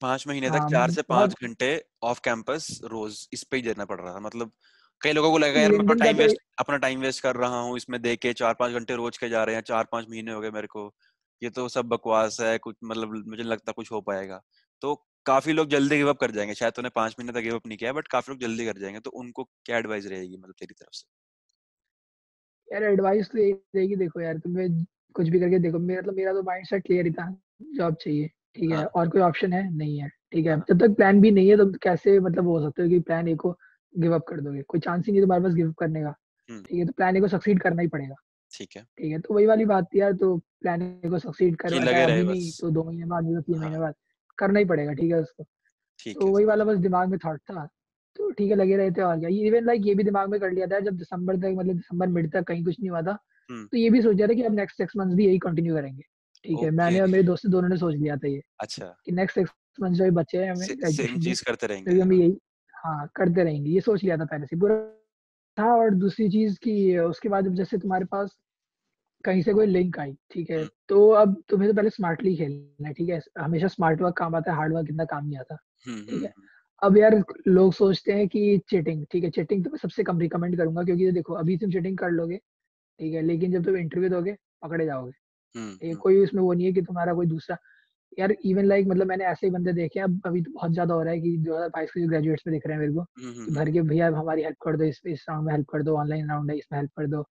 पाँच महीने तक हाँ, चार से पाँच घंटे ऑफ़ कैंपस रोज इस पे ही देना पड़ रहा था मतलब कई लोगों को लगेगा यार मैं अपना टाइम वेस्ट अपना टाइम वेस्ट कर रहा हूँ इसमें दे के चार पाँच घंटे रोज के जा रहे हैं चार पाँच महीने हो गए मेरे को। ये तो सब बकवास है कुछ मतलब मुझे लगता कुछ हो पाएगा। तो काफ़ी लोग जल्दी गिव अप कर जाएँगे शायद तूने पाँच महीने तक गिव अप नहीं किया बट काफ़ी लोग जल्दी कर जाएँगे तो उनको क्या एडवाइस रहेगी मतलब तेरी तरफ़ से? यार एडवाइस तो यही रहेगी देखो यार तुम्हें कुछ भी करके देखो मेरा मतलब मेरा तो माइंड सेट क्लियर ही था जॉब चाहिए ठीक है हाँ। और कोई ऑप्शन है? नहीं है ठीक है। हाँ। जब तक प्लान भी नहीं है तो कैसे मतलब हो सकता है कि प्लान ए को गिव अप कर दोगे। कोई चांस ही नहीं तुम्हारे पास गिव अप करने का। हम्म। ठीक है तो प्लान ए को सक्सीड करना ही पड़ेगा। ठीक है। ठीक है तो वही वाली बात थी यार तो प्लान ए को सक्सीड कर नहीं तो दो महीने बाद या तीन हाँ। महीने बाद करना ही पड़ेगा ठीक है उसको। तो वही वाला बस दिमाग में थॉट था तो ठीक है लगे रहे थे और क्या। इवन लाइक ये भी दिमाग में कर लिया था जब दिसंबर तक मतलब दिसंबर मिड तक कहीं कुछ नहीं हुआ था हम्म। तो ये भी सोचा था कि अब नेक्स्ट सिक्स मंथ्स भी यही कंटिन्यू करेंगे। ठीक है मैंने और मेरे दोस्त दोनों ने सोच लिया था ये अच्छा। कि नेक्स्ट सिक्स मंथ्स जो बचे हैं हमें सेम चीज़ करते रहेंगे। हम यही हाँ करते रहेंगे ये सोच लिया था पहले से। पूरा था और दूसरी चीज़ की उसके बाद जैसे तुम्हारे पास कहीं से कोई लिंक आई ठीक है हम्म। तो अब तुम्हें तो पहले स्मार्टली खेलना है ठीक है हमेशा स्मार्ट वर्क काम आता है हार्ड वर्क इतना काम नहीं आता हम्म, ठीक है। अब यार लोग सोचते हैं कि चीटिंग ठीक है चीटिंग तो मैं सबसे कम रिकमेंड करूँगा क्योंकि देखो अभी तुम चीटिंग कर लोगे ठीक है लेकिन जब तुम इंटरव्यू दोगे पकड़े जाओगे। कोई उसमें वो नहीं है कि तुम्हारा कोई दूसरा यार इवन लाइक like, मतलब मैंने ऐसे ही बंदे देखे अब अभी तो बहुत ज़्यादा हो रहा है कि दो हज़ार बाईस के जो ग्रेजुएट्स में दिख रहे हैं मेरे को। भर के भैया हमारी हेल्प कर दो इस इस राउंड में हेल्प कर दो ऑनलाइन राउंड है इसमें हेल्प कर दो।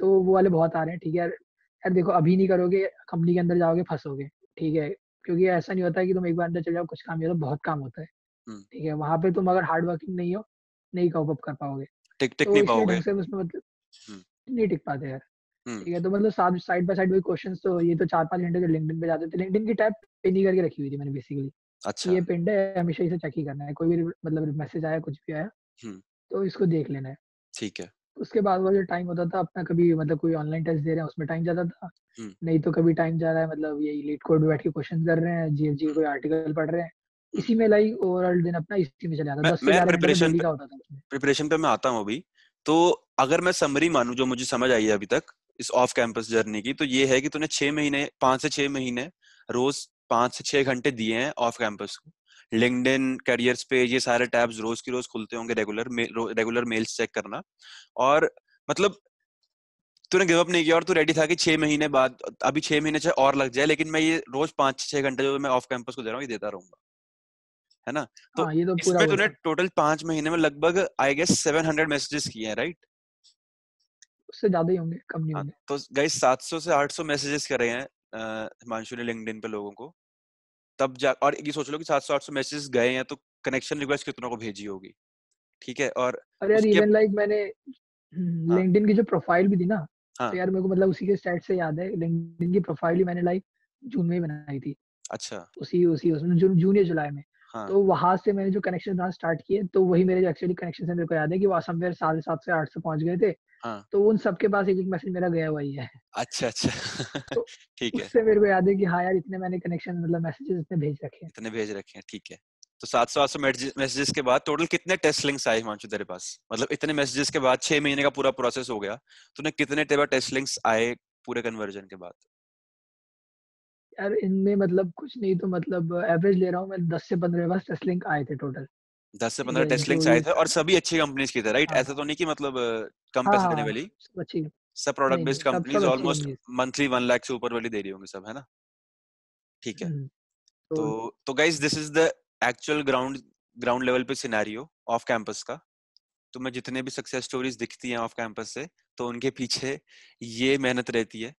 तो वो वाले बहुत आ रहे हैं ठीक है यार। यार देखो अभी नहीं करोगे कंपनी के अंदर जाओगे फंसोगे ठीक है। क्योंकि ऐसा नहीं होता है कि तुम एक बार अंदर चले जाओ कुछ काम नहीं होता बहुत काम होता है ठीक है। वहाँ पे तुम अगर हार्ड वर्किंग नहीं हो नहीं कॉप अप कर पाओगे। टिक टिक तो नहीं पाओगे। मतलब नहीं टिक पाते यार। ठीक है तो मतलब साथ साइड बाय साइड वही क्वेश्चंस तो ये तो चार पाँच घंटे जो लिंक्डइन पे जाते थे। लिंक्डइन की टैब पिन ही करके रखी हुई थी मैंने बेसिकली अच्छा। ये पिंड है हमेशा इसे चेक ही करना है। कोई भी मतलब मैसेज आया कुछ भी आया तो इसको देख लेना है। ठीक है। उसके बाद वो जो टाइम होता था अपना कभी मतलब कोई ऑनलाइन टेस्ट दे रहे हैं उसमें टाइम जाता था। नहीं तो कभी टाइम जा रहा है मतलब यही लेट कोड बैठ के क्वेश्चन कर रहे हैं जी जी कोई आर्टिकल पढ़ रहे हैं। इसी में लाइक ओवरऑल दिन अपना इसी में चले जाता दस से ग्यारह प्रिपरेशन का होता था प्रिपरेशन पे मैं आता हूँ अभी। तो अगर मैं समरी मानू जो मुझे समझ आई है अभी तक इस ऑफ़ कैंपस जर्नी की तो ये है कि तूने छह महीने पाँच से छह महीने रोज पाँच से छह घंटे दिए हैं ऑफ़ कैंपस को। लिंक्डइन करियर्स पे ये सारे टैब्स रोज की रोज खुलते होंगे रेगुलर रेगुलर मेल्स चेक करना। और मतलब तूने गिव अप नहीं किया और तू रेडी था कि छह महीने बाद अभी छह महीने चाहे और लग जाए लेकिन मैं ये रोज पाँच छह घंटे जो मैं ऑफ़ कैंपस को दे रहा हूँ ये देता रहूँगा। है ना? तो हाँ, ये तो इसमें तूने टोटल पाँच महीने में लगभग I guess seven hundred messages किए हैं राइट उससे ज़्यादा ही होंगे कम नहीं हाँ, होंगे तो गाइस 700 से 800 मैसेजेस कर रहे हैं हिमांशु ने लिंक्डइन पे लोगों को तब जा और ये सोच लो कि 700 800 मैसेजेस गए हैं तो कनेक्शन रिक्वेस्ट कितनों को भेजी होगी ठीक है और अरे यार इवन लाइक मैंने लिंक्डइन हाँ। की जो प्रोफ़ाइल भी थी ना हाँ. तो यार मेरे को मतलब उसी के स्टैट से याद है लिंक्डइन की प्रोफ़ाइल ही मैंने लाइक जून में बनाई थी अच्छा उसी उसी उसमें जून जून या जुलाई में हाँ. तो वहाँ से मैंने जो कनेक्शन स्टार्ट किए तो वही मेरे एक्चुअली कनेक्शन से मेरे को याद है कि वहाँ समवेयर साढ़े सात से आठ से पहुँच गए थे हाँ. तो उन सबके पास एक एक मैसेज मेरा गया हुआ ही है। अच्छा अच्छा। तो <laughs> ठीक है। उससे मेरे को याद है कि हाँ यार इतने मैंने कनेक्शन मतलब मैसेजेस इतने भेज रखे हैं। इतने भेज रखे हैं ठीक है। तो सात सौ आठ सौ मैसेजेस के बाद टोटल कितने टेस्ट लिंक्स आए हिमांशु तेरे पास? मतलब इतने मैसेजेस के बाद छह महीने का पूरा प्रोसेस हो गया। तूने कितने तेरे टेस्ट लिंक्स आए पूरे कन्वर्जन के बाद? यार इनमें मतलब कुछ नहीं तो मतलब एवरेज ले रहा हूँ मैं दस से पंद्रह बस टेस्ट लिंक आए थे टोटल दस से पंद्रह टेस्ट लिंक्स आए थे और सभी अच्छी कंपनीज़ की थे राइट? हाँ। ऐसा तो नहीं कि मतलब कम पैसे देने हाँ, वाली। सब product based companies almost monthly one lakh से ऊपर वाली दे रही होंगी सब है ना? ठीक है। हम्म, तो तो, तो guys this is the actual ground ground level पे सिनेरियो ऑफ़ कैंपस का। तो मैं जितने भी सक्सेस स्टोरीज दिखती हैं ऑफ़ कैंपस से तो उनके पीछे ये मेहनत रहती है।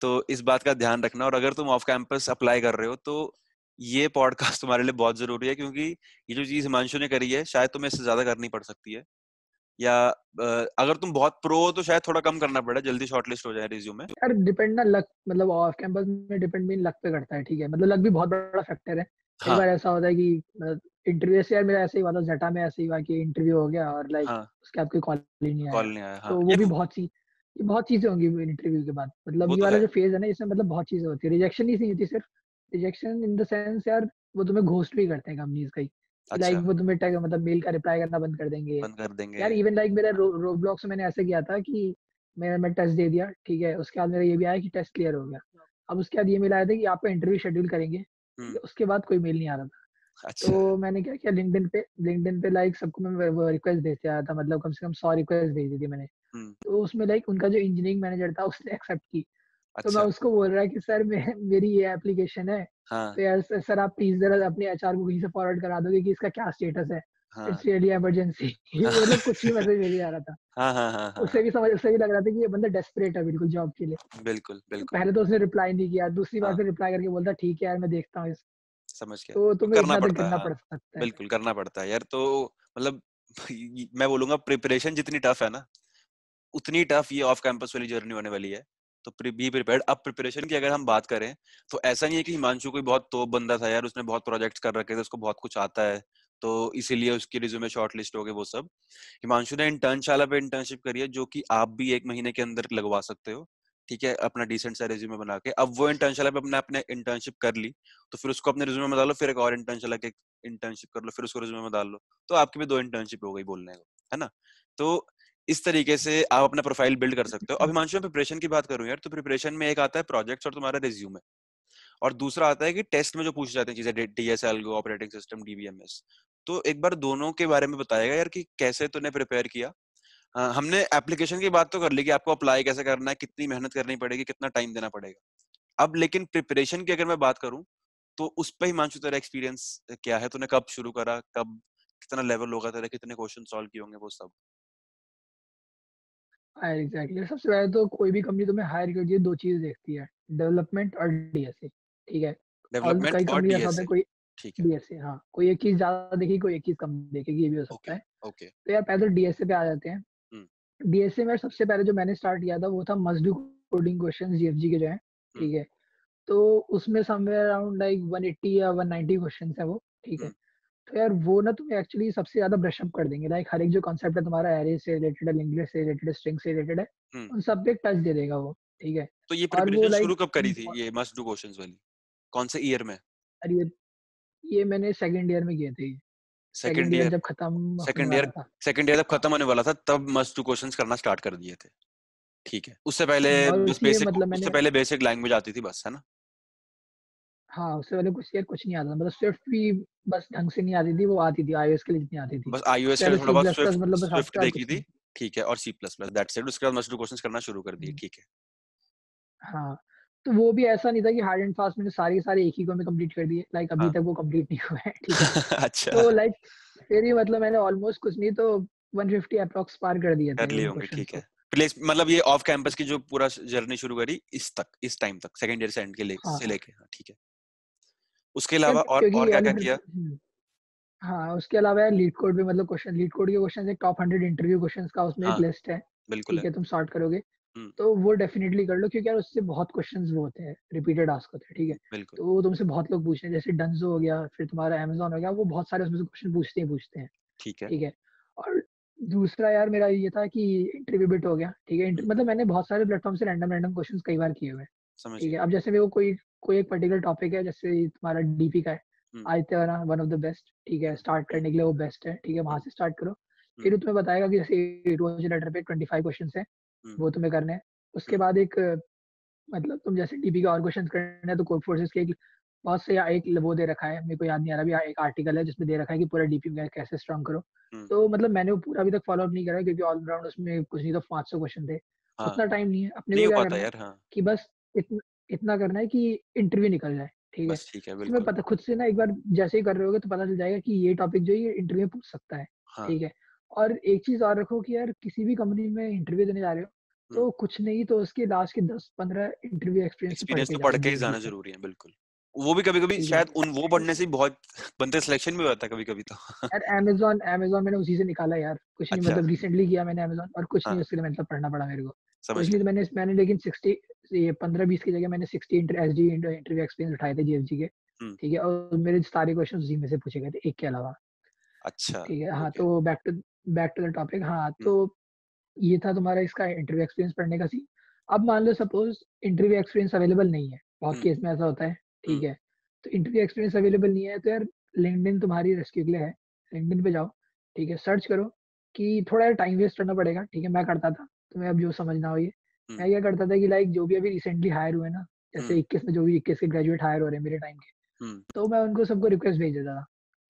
तो इस बात का ध्यान रखना और अगर तुम ऑफ़ कैंपस अप्लाई कर रहे हो तो ये पॉडकास्ट <laughs> तुम्हारे लिए बहुत ज़रूरी है क्योंकि ये जो चीज़ हिमांशु ने करी है शायद तुम्हें इससे ज़्यादा करनी पड़ सकती है। या अगर तुम बहुत प्रो हो तो शायद थोड़ा कम करना पड़े जल्दी शॉर्टलिस्ट हो जाए रिज्यूम में। यार डिपेंड ना लक मतलब ऑफ़ कैंपस में डिपेंड भी लक पे करता है ठीक है? मतलब लक भी बहुत बड़ा फैक्टर है। हाँ. बार ऐसा होता है कि इंटरव्यू से यार मेरा ऐसे ही हुआ था जटा में ऐसे ही हुआ कि इंटरव्यू हो गया और लाइक हाँ. उसके कोई कॉल नहीं आया। कॉल नहीं आया हाँ. तो वो भी बहुत सी ये बहुत चीज़ें होंगी इंटरव्यू के बाद। मतलब ये तो वाला जो फ़ेज़ है ना इसमें मतलब बहुत चीज़ें होती है। रिजेक्शन ही नहीं होती सिर्फ़। रिजेक्शन इन द सेंस यार वो तुम्हें घोस्ट भी करते हैं कंपनीज़ कई। लाइक अच्छा। वो तुम्हें टैग मतलब मेल का रिप्लाई करना बंद कर देंगे। बंद कर देंगे। यार इवन लाइक मेरा रोब्लॉक्स में मैंने ऐसे किया था कि मैं मैं टेस्ट दे दिया ठीक है उसके बाद मेरा ये भी आया कि टेस्ट क्लियर हो गया। अब उसके बाद ये मेल आया था कि आपका इंटरव्यू शेड्यूल करेंगे उसके बाद कोई मेल नहीं आ रहा था। अच्छा। तो मैंने क्या किया लिंक्डइन पे लिंक्डइन पे लाइक सबको मैं वो रिक्वेस्ट भेजते आया था मतलब कम से कम सौ रिक्वेस्ट भेज दी थी मैंने। तो उसमें लाइक उनका जो इंजीनियरिंग मैनेजर था उसने एक्सेप्ट की। अच्छा। तो मैं अच्छा। उसको बोल रहा कि सर मैं मेरी ये एप्लीकेशन है हाँ. तो यार सर आप प्लीज़ जरा अपने एचआर को कहीं से फॉरवर्ड करा दोगे कि इसका क्या स्टेटस है? इट्स रियली इमरजेंसी ये मतलब कुछ भी मैसेज नहीं आ रहा था। हाँ, हाँ, हाँ, उससे भी समझ उससे भी लग रहा था कि ये बंदा डेस्परेट है बिल्कुल जॉब के लिए। बिल्कुल बिल्कुल। पहले तो उसने रिप्लाई नहीं किया दूसरी बार फिर रिप्लाई करके बोलता ठीक है यार मैं देखता हूँ समझ गया। तो तुम्हें करना पड़ता, करना पड़ सकता है। बिल्कुल करना पड़ता है। यार तो मतलब <laughs> मैं बोलूँगा प्रिपरेशन जितनी टफ है ना उतनी टफ ये ऑफ़ कैंपस वाली जर्नी होने वाली है। तो बी प्रिपेयर्ड अब प्रिपरेशन की अगर हम बात करें तो ऐसा नहीं है कि हिमांशु कोई बहुत तो बंदा था यार, उसने बहुत प्रोजेक्ट्स कर रखे थे, उसको बहुत कुछ आता है तो इसीलिए उसकी रिज्यूमे शॉर्ट लिस्ट हो गए, वो सब। हिमांशु ने इंटर्नशाला पे इंटर्नशिप करी है, जो कि आप भी एक महीने के अंदर लगवा सकते हो, ठीक है, अपना डिसेंट सा रिज्यूमे बना के। अब वो इंटर्नशाला पे अपने अपने इंटर्नशिप कर ली तो फिर उसको अपने रिज्यूमे में डालो, फिर एक और इंटर्नशाला के इंटर्नशिप कर लो, फिर उसको रिज्यूमे में डाल लो तो आपकी भी दो इंटर्नशिप हो गई बोलने को, है ना? तो इस तरीके से आप अपना प्रोफ़ाइल बिल्ड कर सकते हो। अब हिमांशु प्रिपरेशन की बात करूँ यार तो प्रिपरेशन में एक आता है प्रोजेक्ट्स और तुम्हारा रिज्यूमे और दूसरा आता है कि टेस्ट में जो पूछे जाते हैं चीज़ें डीएसएल ऑपरेटिंग सिस्टम डीबीएमएस तो एक बार दोनों के बारे में बताएगा यार कि कैसे तूने प्रिपेयर किया। आ, हमने एप्लीकेशन की बात तो कर ली कि आपको अप्लाई कैसे करना है कितनी मेहनत करनी पड़ेगी कितना टाइम देना पड़ेगा। अब लेकिन प्रिपरेशन की अगर मैं बात करूँ तो उस पर हिमांशु तेरा एक्सपीरियंस क्या है? तूने कब शुरू करा? कब कितना लेवल होगा तेरा? कितने क्वेश्चन सॉल्व किए होंगे वो सब? हायर एग्जैक्टली सबसे पहले तो कोई भी कंपनी तुम्हें हायर करती है दो चीज़ देखती है डेवलपमेंट और डीएसए ठीक है? डेवलपमेंट कंपनी ऐसा कोई ठीक है। डीएसए हाँ कोई एक चीज़ ज़्यादा देखेगी कोई एक चीज़ कम देखेगी ये भी हो सकता है। ओके तो यार पहले तो डीएसए पे आ जाते हैं। डीएसए हम्म। में सबसे पहले जो मैंने स्टार्ट किया था वो था मस्ट कोडिंग क्वेश्चंस जीएफजी के जो है हम्म। ठीक है? तो उसमें समवेयर अराउंड लाइक 180 या 190 क्वेश्चंस है वो ठीक है। तो यार वो ना तुम्हें एक्चुअली सबसे ज़्यादा ब्रश अप कर देंगे। लाइक हर एक जो कॉन्सेप्ट है तुम्हारा एरे से रिलेटेड है लिंग्वेज से रिलेटेड है स्ट्रिंग से रिलेटेड है उन सब पे टच दे देगा वो ठीक है? तो ये प्रिपरेशन शुरू कब करी थी? ये मस्ट डू क्वेश्चंस वाली। कौन से ईयर में? अरे ये ये मैंने सेकंड ईयर में किए थे। सेकंड ईयर जब खत्म सेकंड ईयर सेकंड ईयर जब खत्म होने वाला था तब मस्ट डू क्वेश्चंस करना स्टार्ट कर दिए थे। ठीक है। उससे पहले बस बेसिक मतलब उससे पहले बेसिक लैंग्वेज आती थी बस है ना? हाँ उससे पहले कुछ यार कुछ नहीं आता मतलब स्विफ्ट भी बस ढंग से नहीं आती थी वो आती थी आईओएस के लिए जितनी आती थी। बस आईओएस के लिए थोड़ा बहुत स्विफ्ट मतलब स्विफ्ट देखी थी। ठीक है और C plus plus that's it उसके बाद मस्ट डू क्वेश्चंस करना शुरू कर दिए हम्म। ठीक है। हाँ तो वो भी ऐसा नहीं था कि हार्ड एंड फास्ट मैंने सारे सारे एक ही को में कंप्लीट कर दिए लाइक अभी हाँ। तक वो कंप्लीट नहीं हुए हैं ठीक है। <laughs> अच्छा। तो लाइक फिर भी मतलब मैंने ऑलमोस्ट कुछ नहीं तो 150 अप्रॉक्स पार कर दिए कर लिए होंगे ठीक है। प्लेस मतलब ये ऑफ़ कैंपस की जो पूरा जर्नी शुरू करी इस तक इस टाइम तक सेकंड ईयर से एंड के ले हाँ। से लेके हाँ ठीक है। उसके अलावा और और क्या क्या किया? हम्म, हाँ उसके अलावा यार लीड कोड भी मतलब क्वेश्चन लीड कोड के क्वेश्चन एक टॉप हंड्रेड इंटरव्यू क्वेश्चंस का उसमें एक हाँ लिस्ट है। बिल्कुल ठीक है। है तुम सॉर्ट करोगे। हम्म। तो वो डेफिनेटली कर लो क्योंकि यार उससे बहुत क्वेश्चंस वो होते हैं रिपीटेड आस्क होते हैं ठीक है। बिल्कुल। तो वो तुमसे बहुत लोग पूछते हैं जैसे डंजो हो गया फिर तुम्हारा अमेजोन हो गया वो बहुत सारे उसमें से क्वेश्चन पूछते ही पूछते हैं ठीक है। ठीक है। और दूसरा यार मेरा ये था कि इंटरव्यू बिट हो गया ठीक है। मतलब मैंने बहुत सारे प्लेटफॉर्म से रैंडम रैंडम क्वेश्चंस कई बार किए हुए हैं ठीक है। अब जैसे मेरे को कोई कोई एक पर्टिकुलर टॉपिक है जैसे तुम्हारा डीपी का है हम्म। आदित्य वाला वन ऑफ़ द बेस्ट ठीक है स्टार्ट करने के लिए वो बेस्ट है ठीक है वहाँ से स्टार्ट करो फिर हम्म। वो तुम्हें बताएगा कि जैसे रोज लेटर पे 25 क्वेश्चंस है हम्म। वो तुम्हें करने हैं उसके हम्म। बाद एक मतलब तुम जैसे डीपी के और क्वेश्चंस करने हैं तो कोड फोर्सेस के एक बहुत से एक वो दे रखा है मेरे को याद नहीं आ रहा अभी एक आर्टिकल है जिसमें दे रखा है कि पूरा डीपी कैसे स्ट्रॉन्ग करो हम्म। तो मतलब मैंने वो पूरा अभी तक फॉलो अप नहीं करा क्योंकि ऑलराउंड उसमें कुछ नहीं तो 500 क्वेश्चन थे हाँ उतना टाइम नहीं है अपने को क्या करना है हाँ कि बस इतना इतना करना है कि इंटरव्यू निकल जाए ठीक है? ठीक है बिल्कुल। पता खुद से ना एक बार जैसे ही कर रहे होगे तो पता चल जाएगा कि ये टॉपिक जो है ये इंटरव्यू पूछ सकता है हाँ। ठीक है? और एक चीज़ और रखो कि यार किसी भी कंपनी में इंटरव्यू देने जा रहे हो तो। कुछ नहीं तो उसके लास्ट के 10 15 इंटरव्यू एक्सपीरियंस तो पढ़ के ही जाना ज़रूरी है बिल्कुल। वो भी कभी कभी शायद उन वो पढ़ने से ही बहुत <laughs> बनते सिलेक्शन भी होता है कभी कभी तो। यार अमेजोन अमेजोन मैंने उसी से निकाला यार कुछ नहीं अच्छा। मतलब रिसेंटली किया मैंने अमेजोन और कुछ नहीं हाँ। उसके लिए मतलब पढ़ना पड़ा मेरे को। समझ तो मैंने मैंने लेकिन 60 ये 15 20 की जगह मैंने 60 इंटर एसडी इंटरव्यू एक्सपीरियंस उठाए थे जीएफजी के हम्म। ठीक है? और मेरे सारे क्वेश्चन जी में से पूछे गए थे एक के अलावा। अच्छा ठीक है? हाँ तो back to back to the topic हाँ हम्म। तो ये था तुम्हारा इसका इंटरव्यू एक्सपीरियंस पढ़ने का सी अब मान लो सपोज़ इंटरव्यू एक्सपीरियंस अवेलेबल नहीं है बहुत हम्म। केस में ऐसा होता है ठीक हम्म। है? तो इंटरव्यू एक्सपीरियंस अवेलेबल नहीं है तो यार लिंक्डइन तुम्हारी रेस्क्यू के लिए है लिंक्डइन पे जाओ ठीक है? सर्च करो कि थोड़ा टाइम वेस्ट करना पड़ेगा ठीक है? मैं करता था। तुम्हें अब जो समझना हो। ये मैं क्या करता था कि लाइक जो भी अभी रिसेंटली हायर हुए ना जैसे 21 में जो भी 21 के ग्रेजुएट हायर हो रहे हैं मेरे टाइम के तो मैं उनको सबको रिक्वेस्ट भेज देता था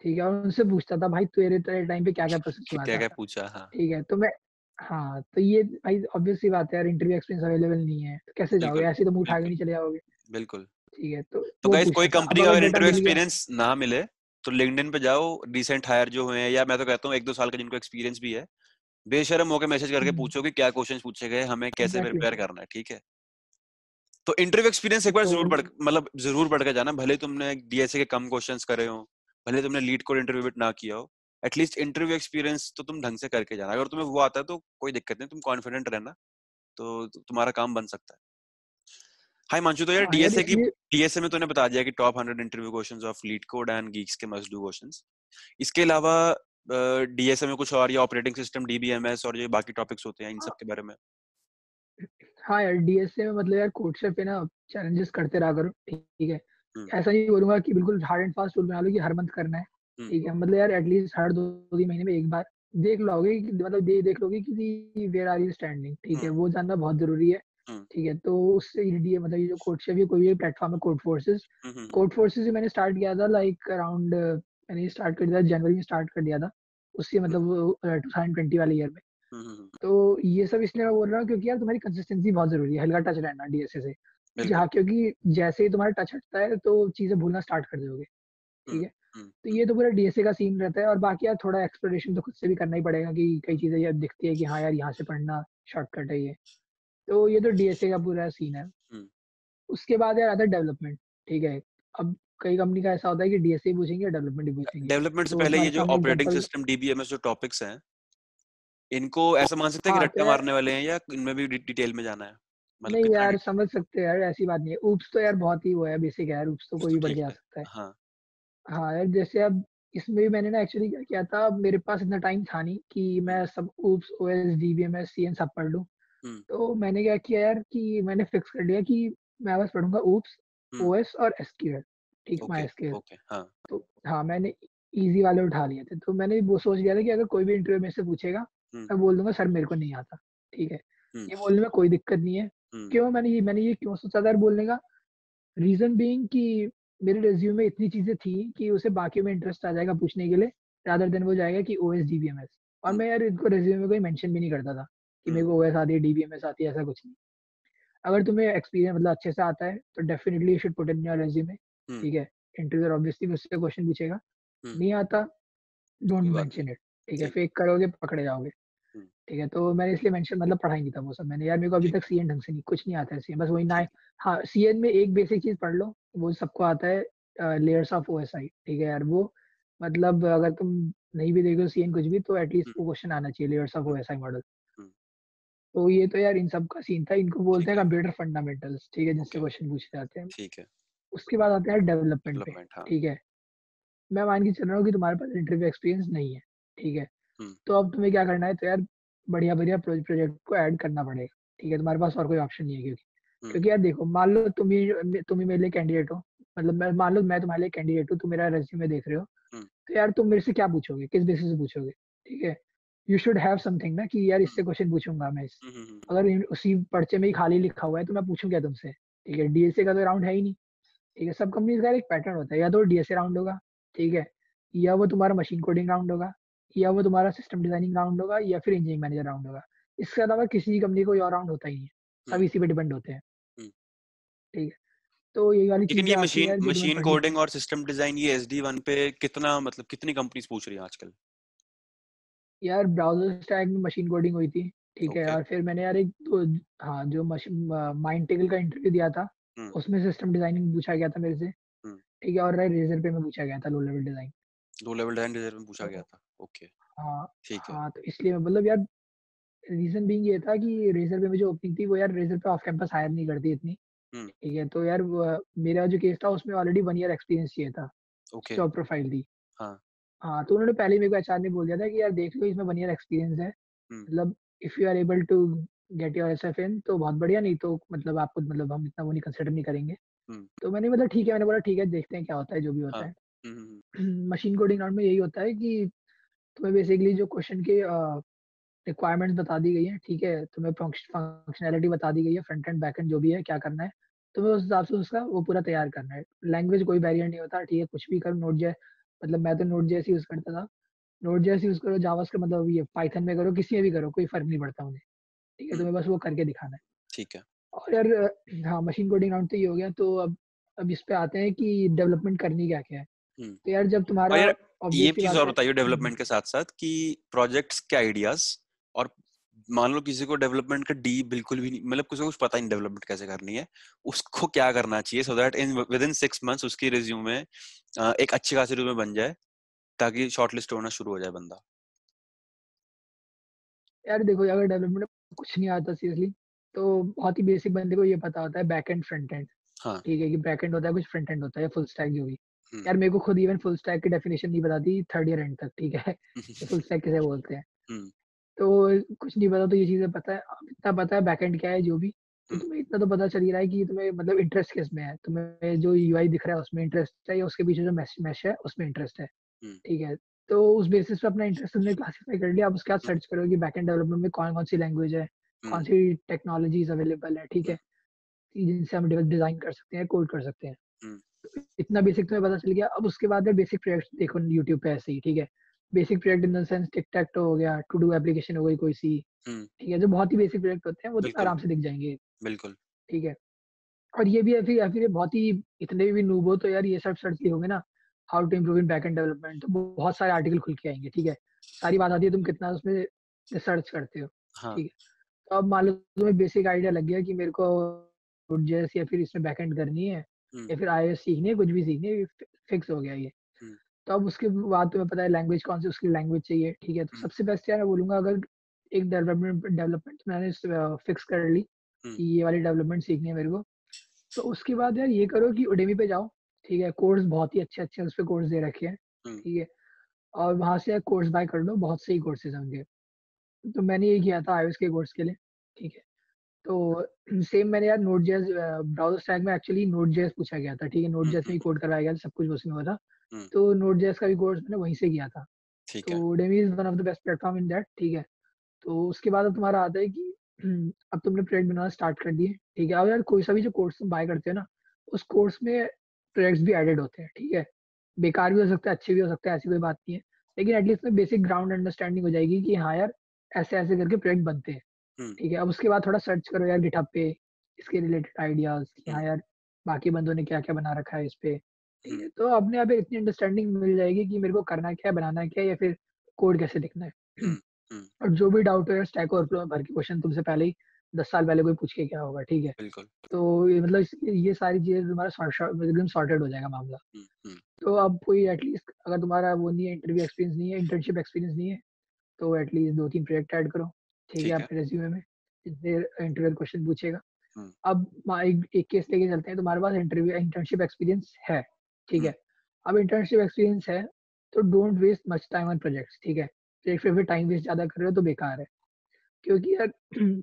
ठीक है? और उनसे पूछता था भाई तेरे तेरे टाइम पे क्या क्या प्रोसेस हुआ क्या क्या पूछा? हाँ। ठीक है? तो मैं हाँ तो ये भाई ऑब्वियस सी बात है यार इंटरव्यू एक्सपीरियंस अवेलेबल नहीं है तो कैसे जाओगे? ऐसे तो मुँह उठा के नहीं चले जाओगे। बिल्कुल। ठीक है? तो तो गाइस कोई कंपनी का अगर इंटरव्यू एक्सपीरियंस ना मिले तो लिंक्डइन पे जाओ रिसेंट हायर जो हुए हैं या मैं तो कहता हूँ एक दो साल का जिनको एक्सपीरियंस भी है बेशरम होकर मैसेज करके हम्म। पूछो कि क्या क्वेश्चंस पूछे गए हमें कैसे प्रिपेयर करना है ठीक है? तो इंटरव्यू एक्सपीरियंस एक बार तो ज़रूर पढ़ मतलब ज़रूर पढ़ के जाना भले तुमने डीएसए के कम क्वेश्चंस करे हो भले तुमने लीड कोड इंटरव्यू ना किया हो एटलीस्ट इंटरव्यू एक्सपीरियंस तो तुम ढंग से करके जाना अगर तुम्हें वो आता है तो कोई दिक्कत नहीं तुम कॉन्फिडेंट रहना तो तुम्हारा काम बन सकता है। हाय मांशु तो यार हाँ डीएसए की डीएसए में तूने बता दिया कि top 100 interview questions of LeetCode and geeks के मस्ट डू क्वेश्चंस इसके अलावा डीएसए में कुछ और या ऑपरेटिंग सिस्टम डीबीएमएस और ये बाकी टॉपिक्स होते हैं इन सब के बारे में? हाँ यार डीएसए में मतलब यार कोड से पे ना चैलेंजेस करते रहा करो ठीक है। हम्म। ऐसा नहीं बोलूँगा कि बिल्कुल हार्ड एंड फास्ट रूल बना लो कि हर मंथ करना है हम्म। ठीक है। मतलब यार एटलीस्ट हर दो तीन महीने में एक बार देख लोगे मतलब दे देख लोगे कि वेयर आर यू स्टैंडिंग ठीक है। हम्म। वो जानना बहुत ज़रूरी है ठीक है। तो उससे ये मतलब ये जो कोड शेफ ये कोई भी प्लेटफॉर्म है कोड फोर्सेस कोड फोर्सेस मैंने स्टार्ट किया था लाइक अराउंड मैंने ये स्टार्ट कर दिया था जनवरी में स्टार्ट कर दिया था उससे मतलब टू थाउज़ेंड ट्वेंटी वाले ईयर में। तो ये सब इसलिए मैं बोल रहा हूँ क्योंकि यार तुम्हारी कंसिस्टेंसी बहुत ज़रूरी है हल्का टच रहना डीएसए से। जहाँ क्योंकि जैसे ही तुम्हारा टच हटता है तो चीज़ें भूलना स्टार्ट कर दोगे ठीक है तो ये तो पूरा डीएसए का सीन रहता है और बाकी यार थोड़ा एक्सप्लोरेशन तो खुद से भी करना ही पड़ेगा कि कई चीज़ें यार दिखती है कि हाँ यार यहाँ से पढ़ना शॉर्टकट है ये। तो ये तो डीएसए का पूरा सीन है। उसके बाद यार आता है डेवलपमेंट ठीक है? अब कई कंपनी का ऐसा होता है कि डीएसए पूछेंगे डेवलपमेंट पूछेंगे। डेवलपमेंट से तो पहले ये जो ऑपरेटिंग सिस्टम डीबीएमएस जो टॉपिक्स हैं इनको ऐसा मान सकते हैं कि रट्टा तो मारने वाले हैं या इनमें भी डिटेल में जाना है? मतलब नहीं यार समझ सकते हैं यार ऐसी बात नहीं है। ऊप्स तो यार बहुत ही वो है बेसिक है ऊप्स तो कोई तो भी ठीक आ सकता है। हाँ। हाँ यार जैसे अब इसमें भी मैंने ना एक्चुअली क्या किया था मेरे पास इतना टाइम था नहीं कि मैं हम्म। सब ऊप्स ओएस डीबीएमएस सीएन सब पढ़ लूँ। हम्म। तो मैंने क्या किया यार कि मैंने फिक्स कर लिया कि मैं बस पढ़ूँगा ऊप्स हम्म। ओएस और एसक्यूएल ठीक ओके माई एसक्यूएल ओके हाँ। तो हाँ मैंने इजी वाले उठा लिए थे तो मैंने वो सोच लिया था कि अगर कोई भी इंटरव्यू में से पूछेगा हम्म। मैं बोल दूँगा सर मेरे को नहीं आता। ठीक है हम्म। ये बोलने में कोई दिक्कत नहीं है। क्यों? मैंने ये मैंने ये क्यों सोचा था यार बोलने का? रीजन बीइंग कि मेरे रिज्यूम में इतनी चीज़ें थी कि उसे बाकी में इंटरेस्ट आ जाएगा पूछने के लिए रादर देन वो जाएगा कि ओएस डीबीएमएस और मैं यार इनको रिज्यूम में कोई मेंशन भी नहीं करता था कि मेरे को ओएस आती है डीबीएमएस आती है ऐसा कुछ नहीं। अगर तुम्हें एक्सपीरियंस मतलब अच्छे से आता है तो definitely you should put in your resume ठीक है? इंटरव्यूअर ऑब्वियसली उससे क्वेश्चन पूछेगा। नहीं आता डोंट मेंशन इट ठीक है? फेक करोगे पकड़े जाओगे ठीक है? तो मैंने इसलिए मेंशन मतलब पढ़ा ही नहीं था वो सब मैंने। यार मेरे को अभी तक सीएन ढंग से नहीं कुछ नहीं आता है सीएन बस वही ना हाँ सीएन में एक बेसिक चीज़ पढ़ लो वो सबको आता है लेयर्स ऑफ़ ओएसआई ठीक है? यार वो मतलब अगर तुम नहीं भी देखो सीएन कुछ भी तो एटलीस्ट वो क्वेश्चन आना चाहिए लेयर्स ऑफ़ ओएसआई मॉडल तो ये तो यार इन सब का सीन था इनको बोलते हैं कंप्यूटर फंडामेंटल्स ठीक है जिससे क्वेश्चन पूछे जाते हैं। ठीक है। उसके बाद आते हैं डेवलपमेंट पे हाँ। ठीक है। मैं मान के चल रहा हूँ कि तुम्हारे पास इंटरव्यू एक्सपीरियंस नहीं है ठीक है। तो अब तुम्हें क्या करना है तो यार बढ़िया बढ़िया प्रोजेक्ट को ऐड करना पड़ेगा ठीक है। तुम्हारे पास और कोई ऑप्शन नहीं है क्योंकि क्योंकि यार देखो मान लो तुम ही तुम ही मेरे लिए कैंडिडेट हो मतलब मैं मान लो मैं तुम्हारे लिए कैंडिडेट हूँ तुम मेरा रेज्यूमे देख रहे हो तो यार तुम मेरे से क्या पूछोगे किस बेसिस से पूछोगे ठीक है। यू शुड हैव समथिंग ना कि यार इससे क्वेश्चन पूछूँगा मैं इस। अगर उसी पर्चे में ही खाली लिखा हुआ है तो मैं पूछूँ क्या तुमसे। ठीक है डीएसए का तो राउंड है ही नहीं। ठीक है सब कंपनीज़ का एक पैटर्न होता है। या तो डीएसए राउंड होगा ठीक है या वो तुम्हारा मशीन कोडिंग राउंड होगा या वो तुम्हारा सिस्टम डिज़ाइनिंग राउंड होगा या फिर इंजीनियरिंग मैनेजर राउंड होगा। इसके अलावा किसी कंपनी को और राउंड होता ही नहीं सब इसी पे डिपेंड होते हैं। ठीक है तो ये वाली लेकिन ये मशीन मशीन कोडिंग और सिस्टम डिज़ाइन ये एसडी वन पे कितना मतलब कितनी कंपनीज़ पूछ रही हैं आजकल? यार ब्राउज़र स्टैक में मशीन कोडिंग हुई थी ठीक okay. है और फिर मैंने यार एक तो हाँ जो माइंड टेकल का इंटरव्यू दिया था उसमें सिस्टम डिज़ाइनिंग पूछा गया था मेरे से ठीक है और रेजर पे में पूछा गया था low level design low level design razor में पूछा गया था। ओके हाँ ठीक है। हाँ तो इसलिए मतलब यार रीजन बीइंग ये था कि रेजर पे में जो ओपनिंग थी वो यार razor pay off campus higher नहीं करती इतनी। ठीक है तो यार मेरा जो केस था उसमें ऑलरेडी वन ईयर एक्सपीरियंस चाहिए था ओके जॉब प्रोफ़ाइल थी। हाँ। हाँ तो उन्होंने पहले मेरे को एचआर ने बोल दिया था कि यार देख लो इसमें वन ईयर एक्सपीरियंस है मतलब if you are able to get your SF in तो बहुत बढ़िया नहीं तो मतलब आपको मतलब हम इतना वो नहीं कंसिडर नहीं करेंगे। तो मैंने मतलब ठीक है मैंने बोला ठीक है देखते हैं क्या होता है जो भी होता हाँ, है मशीन कोडिंग राउंड में यही होता है कि तुम्हें बेसिकली जो क्वेश्चन के रिक्वायरमेंट्स बता दी गई है ठीक है तुम्हें फंक्शनैलिटी बता दी गई है फ्रंट एंड बैक एंड जो भी है क्या करना है तुम्हें उस हिसाब से उसका वो पूरा तैयार करना है। लैंग्वेज कोई बैरियर नहीं होता ठीक है कुछ भी करो नोट जैस मतलब मैं तो नोट जैस यूज़ करता था। नोट जैस यूज़ करो जावास का मतलब ये पाइथन में करो किसी में भी करो कोई फ़र्क नहीं पड़ता मुझे। ठीक है तुम्हें बस वो करके दिखाना है। ठीक है। और यार हाँ मशीन कोडिंग राउंड तो ये हो गया तो अब अब इस पे आते हैं कि डेवलपमेंट करनी क्या क्या है। तो यार जब तुम्हारा यार ये चीज़ और बताइए डेवलपमेंट के साथ साथ कि प्रोजेक्ट्स के आइडियाज़ और मान लो किसी को डेवलपमेंट का डी बिल्कुल भी नहीं मतलब किसी को कुछ पता नहीं डेवलपमेंट कैसे करनी है उसको क्या करना चाहिए so that in with in six months उसकी रिज्यूम में एक अच्छी खासी रिज्यूम बन जाए ताकि शॉर्टलिस्ट होना शुरू हो जाए बंदा। यार देखो अगर डेवलपमेंट कुछ नहीं आता सीरियसली तो बहुत ही बेसिक बंदे को ये पता होता है बैक एंड फ्रंट एंड ठीक है कि बैक एंड होता है कुछ फ्रंट एंड होता है फुल स्टैक जो भी। हम्म। यार मेरे को खुद इवन फुल स्टैक की डेफिनेशन नहीं बताती थर्ड ईयर एंड तक ठीक है? <laughs> फुल स्टैक किसे बोलते हैं? हम्म। तो कुछ नहीं पता तो ये चीज़ें पता है इतना पता है बैक एंड क्या है जो भी। तो। तुम्हें इतना तो पता चल ही रहा है कि तुम्हें मतलब इंटरेस्ट किसमें है। तुम्हें जो यूआई दिख रहा है उसमें इंटरेस्ट है या उसके पीछे जो मैश मैश है उसमें इंटरेस्ट है। ठीक है तो उस बेसिस पे अपना इंटरेस्ट तुमने क्लासीफाई कर लिया आप उसके बाद सर्च करो कि बैक एंड डेवलपमेंट में कौन कौन सी लैंग्वेज है कौन सी टेक्नोलॉजीज़ अवेलेबल है ठीक है जिनसे हम डिज़ाइन कर सकते हैं कोड कर सकते हैं। इतना बेसिक तुम्हें पता चल गया अब उसके बाद बेसिक प्रोजेक्ट देखो यूट्यूब पे ऐसे ही ठीक है। Basic project in the sense tic tac toe हो गया टू डू एप्लीकेशन हो गई कोई सी। ठीक है जो बहुत ही बेसिक प्रोजेक्ट होते हैं वो तो आराम से दिख जाएँगे। बिल्कुल। ठीक है। और ये भी फिर फिर बहुत ही इतने भी नूब हो तो यार ये सब सर्च होंगे ना how to improve in back end development तो बहुत सारे आर्टिकल खुल के आएँगे ठीक है। सारी बात आती है तुम कितना उसमें रिसर्च करते हो हाँ. ठीक है। तो अब मान लो तुम्हें बेसिक आइडिया लग गया कि मेरे को या फिर इसमें बैकएंड करनी है या फिर आई सीखनी है कुछ भी सीखनी है फिक्स हो गया ये। तो अब उसके बाद तुम्हें पता है लैंग्वेज कौन सी उसकी लैंग्वेज चाहिए ठीक है? तो सबसे बेस्ट यार मैं बोलूँगा अगर एक डेवलपमेंट डेवलपमेंट मैंने फिक्स कर ली कि ये वाली डेवलपमेंट सीखनी है मेरे को। तो उसके बाद यार ये करो कि उडेमी पे जाओ ठीक है? कोर्स बहुत ही अच्छे अच्छे उस पर कोर्स दे रखे हैं ठीक है? और वहाँ से कोर्स बाय कर लो बहुत सही कोर्सेज होंगे तो मैंने ये किया था आईओएस के कोर्स के लिए ठीक है? तो सेम मैंने यार नोट जेस ब्राउज़र स्टैक में एक्चुअली नोट जेस पूछा गया था ठीक है? नोट जेस में ही कोड करवाया गया सब कुछ उसमें हुआ था। तो नोट जेस का भी कोर्स मैंने वहीं से किया था। तो Udemy is one of the best platform in that ठीक है? तो उसके बाद अब तुम्हारा आता है कि <clears throat> अब तुमने प्रोजेक्ट बनाना स्टार्ट कर दिए ठीक है? अब यार कोई सा भी जो कोर्स तुम बाय करते हो ना उस कोर्स में प्रोजेक्ट्स भी एडेड होते हैं ठीक है? बेकार भी हो सकता है अच्छे भी हो सकते हैं ऐसी कोई बात नहीं है। लेकिन एटलीस्ट में बेसिक ग्राउंड अंडरस्टैंडिंग हो जाएगी कि हाँ यार ऐसे ऐसे करके प्रोजेक्ट बनते हैं। ठीक है अब उसके बाद थोड़ा सर्च करो यार गिटहब पे इसके रिलेटेड आइडियाज़ हाँ यार बाकी बंदों ने क्या क्या बना रखा है इस पे। ठीक है तो अपने आप इतनी अंडरस्टैंडिंग मिल जाएगी कि मेरे को करना क्या है बनाना क्या है या फिर कोड कैसे लिखना है। और जो भी डाउट है स्टैक ओवरफ्लो में भर के क्वेश्चन तुमसे पहले ही दस साल पहले कोई पूछ के क्या होगा ठीक है? तो ये मतलब ये सारी चीज़ें तुम्हारा एकदम सॉर्टेड हो जाएगा मामला। तो अब कोई एटलीस्ट अगर तुम्हारा वो नहीं है इंटरव्यू एक्सपीरियंस नहीं है इंटर्नशिप एक्सपीरियंस नहीं है तो एटलीस्ट दो तीन प्रोजेक्ट ऐड करो। ठीक है आपके रेज्यूमे में इंटरव्यू क्वेश्चन पूछेगा। अब एक, एक केस लेके चलते हैं। तुम्हारे पास इंटरव्यू इंटर्नशिप एक्सपीरियंस है ठीक है। अब इंटर्नशिप एक्सपीरियंस है तो don't waste much time on projects ठीक है। तो फिर टाइम वेस्ट ज़्यादा कर रहे हो तो बेकार है। क्योंकि यार <clears throat>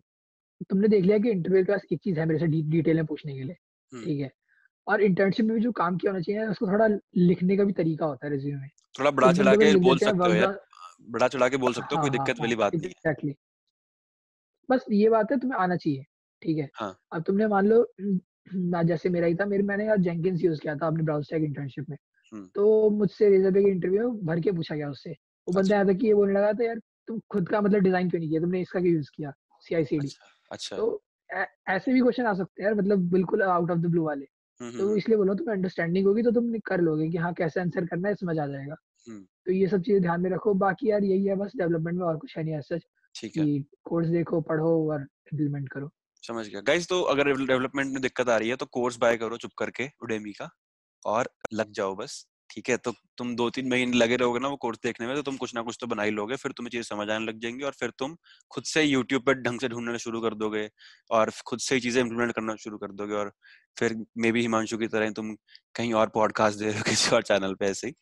तुमने देख लिया कि इंटरव्यू के पास एक चीज़ है मेरे से डिटेल में पूछने के लिए ठीक है। और इंटर्नशिप में भी जो काम किया होना चाहिए उसको थोड़ा लिखने का भी तरीका होता है रिज्यूमे में। थोड़ा बड़ा चढ़ा के बोल सकते हो यार। बड़ा चढ़ा के बोल सकते हो कोई हाँ, दिक्कत हाँ, वाली बात नहीं एग्जैक्टली बस ये बात है तुम्हें आना चाहिए ठीक है? हाँ. अब तुमने मान लो <clears throat> ना जैसे मेरा ही था मेरे मैंने यार जेंकिंस यूज़ किया था अपने ब्राउज इंटर्नशिप में। तो मुझसे रिज़र्व के इंटरव्यू भर के पूछा गया उससे। वो बंदा आया था कि ये बोलने लगा था यार तुम खुद का मतलब डिज़ाइन क्यों नहीं किया? तुमने इसका क्यों यूज़ किया? सीआईसीडी अच्छा, अच्छा। तो ऐसे भी क्वेश्चन आ सकते हैं यार मतलब बिल्कुल आउट ऑफ़ द ब्लू वाले। तो इसलिए बोलो तुम्हें अंडरस्टैंडिंग होगी तो तुम कर लोगे कि हाँ कैसे आंसर करना है समझ आ जाएगा। तो ये सब चीज़ें ध्यान में रखो। बाकी यार यही है बस डेवलपमेंट में और कुछ है नहीं ऐसा ठीक है। कोर्स देखो पढ़ो और इम्प्लीमेंट करो। समझ गया। गाइस तो अगर डेवलपमेंट में दिक्कत आ रही है तो कोर्स बाय करो चुप करके उडेमी का और लग जाओ बस। ठीक है तो तुम दो तीन महीने लगे रहोगे ना वो कोर्स देखने में तो तुम कुछ ना कुछ तो बना ही लोगे, फिर तुम्हें चीज़ें समझ आने लग जाएँगी और फिर तुम खुद से यूट्यूब पर ढंग से ढूंढना शुरू कर दोगे और खुद से ही चीज़ें इम्प्लीमेंट करना शुरू कर दोगे और फिर मे भी हिमांशु की तरह तुम कहीं और पॉडकास्ट दे रहे हो <laughs> किसी और चैनल पे ऐसे ही।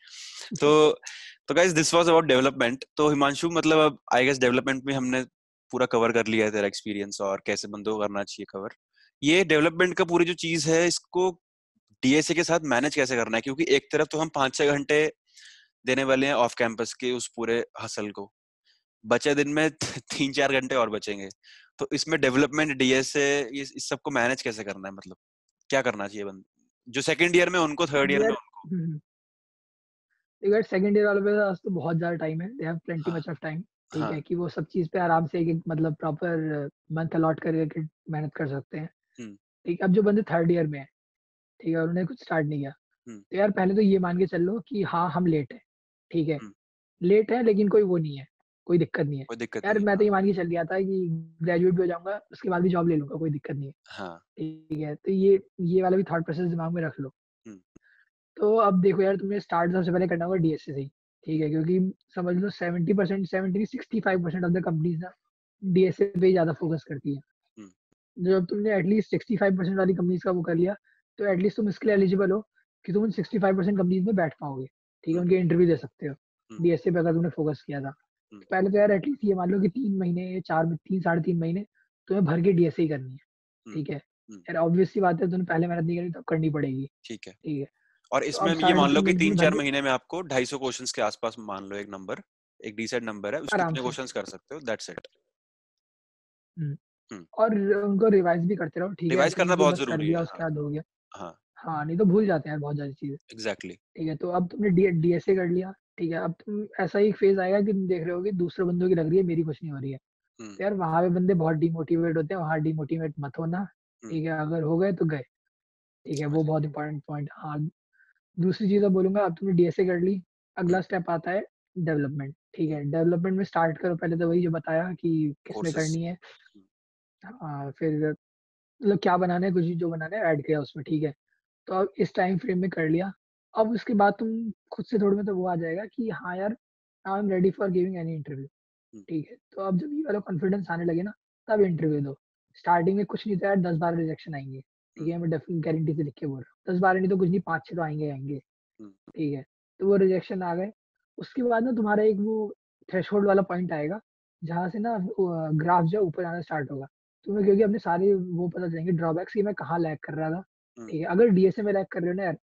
तो तो guys this was about development तो हिमांशु मतलब अब आई गेस डेवलपमेंट में हमने पूरा कवर कर लिया है तेरा एक्सपीरियंस और कैसे बंदों को करना चाहिए कवर ये डेवलपमेंट का पूरी जो चीज़ है, इसको डीएसए के साथ मैनेज कैसे करना है? क्योंकि एक तरफ़ तो हम पाँच छह घंटे देने वाले हैं ऑफ़ कैंपस के उस पूरे हसल को। बचे दिन में <laughs> तीन चार घंटे और बचेंगे। तो इसमें डेवलपमेंट डीएसए इस, इस सबको मैनेज कैसे करना है मतलब? क्या करना चाहिए बंद? जो सेकंड ईयर में उनको थर्ड ईयर में उनको। सेकंड ईयर वालों पे तो बहुत ज़्यादा टाइम है। They have plenty much of time ठीक हाँ. है कि वो सब चीज़ पे आराम से एक मतलब प्रॉपर मंथ अलॉट करके मेहनत कर सकते हैं। हम्म। ठीक अब जो बंदे थर्ड ईयर में है ठीक है उन्होंने कुछ स्टार्ट नहीं किया। तो यार पहले तो ये मान के चल लो कि हाँ हम लेट है ठीक है। लेट है लेकिन कोई वो नहीं है कोई दिक्कत नहीं है। कोई दिक्कत यार मैं तो ये मान के चल गया था कि ग्रेजुएट भी हो जाऊँगा उसके बाद भी जॉब ले लूँगा कोई दिक्कत नहीं है। हाँ। ठीक है तो ये ये वाला भी थॉट प्रोसेस दिमाग में रख लो। तो अब देखो यार तुम्हें स्टार्ट सबसे पहले करना होगा डीएसए से ठीक है क्योंकि समझ लो seventy percent seventy sixty five percent of the companies ना डीएसए पे ही ज़्यादा फोकस करती है। जब तुमने at least sixty five percent वाली कंपनीज़ का वो कर लिया तो एटलीस्ट तुम इसके लिए एलिजिबल हो कि तुम सिक्सटी फाइव परसेंट कंपनीज़ में बैठ पाओगे। ठीक है उनके इंटरव्यू दे सकते हो। डीएसए पे अगर तुमने फोकस किया था। तो पहले तो यार एटलीस्ट ये मान लो कि तीन महीने चार तीन साढ़े तीन महीने तुम्हें भर के डीएसए ही करनी है। ठीक है? यार ऑब्वियस सी बात है तुमने पहले मेहनत नहीं करी तो करनी पड़ेगी। ठीक है। ठीक है? और तो इसमें ये मान लो कि तीन चार महीने में आपको ढाई सौ क्वेश्चन के आसपास मान लो एक नंबर एक डिसाइड नंबर है उसके कितने क्वेश्चंस कर सकते हो दैट्स इट और उनको रिवाइज भी करते रहो ठीक है? रिवाइज करना बहुत ज़रूरी है उसके बाद हो गया। हाँ। हाँ नहीं तो भूल जाते हैं बहुत ज़्यादा चीज़ें। एग्जैक्टली ठीक है तो अब तुमने डी डीएसए कर लिया ठीक है अब तुम ऐसा ही फ़ेज़ आएगा कि तुम देख रहे हो कि दूसरे बंदों की लग रही है मेरी कुछ नहीं हो रही है। तो यार वहाँ पे बंदे बहुत डिमोटिवेट होते हैं वहाँ डिमोटिवेट मत होना ठीक है अगर हो गए तो गए। ठीक है वो बहुत इंपॉर्टेंट पॉइंट हाँ। दूसरी चीज़ बोलूँगा अब तुमने डीएसए कर ली अगला स्टेप आता है डेवलपमेंट ठीक है डेवलपमेंट में स्टार्ट करो पहले तो वही जो बताया कि किसमें करनी है। हाँ फिर मतलब क्या बनाना है कुछ जो बनाना है ऐड किया उसमें ठीक है। तो अब इस टाइम फ्रेम में कर लिया। अब उसके बाद तुम खुद से थोड़े में तो वो आ जाएगा कि हाँ यार I am ready for giving any interview ठीक है। तो अब जब ये वाला कॉन्फिडेंस आने लगे ना तब इंटरव्यू दो। स्टार्टिंग में कुछ नहीं था यार दस बारह रिजेक्शन आएँगे ठीक है। मैं डेफिनेट गारंटी से लिख के बोल रहा हूँ। दस बारह नहीं तो कुछ नहीं पाँच छः तो आएँगे आएँगे ठीक है। तो वो रिजेक्शन आ गए। उसके बाद ना तुम्हारा एक वो थ्रेश वाला पॉइंट आएगा जहाँ से ना ग्राफ जो ऊपर आना स्टार्ट होगा। तुम्हें क्योंकि अपने सारे वो पता चलेंगे ड्रॉबैक्स कि मैं कहाँ लैग कर रहा था। ठीक है अगर डीएसए में लैग कर रहे हो ना यार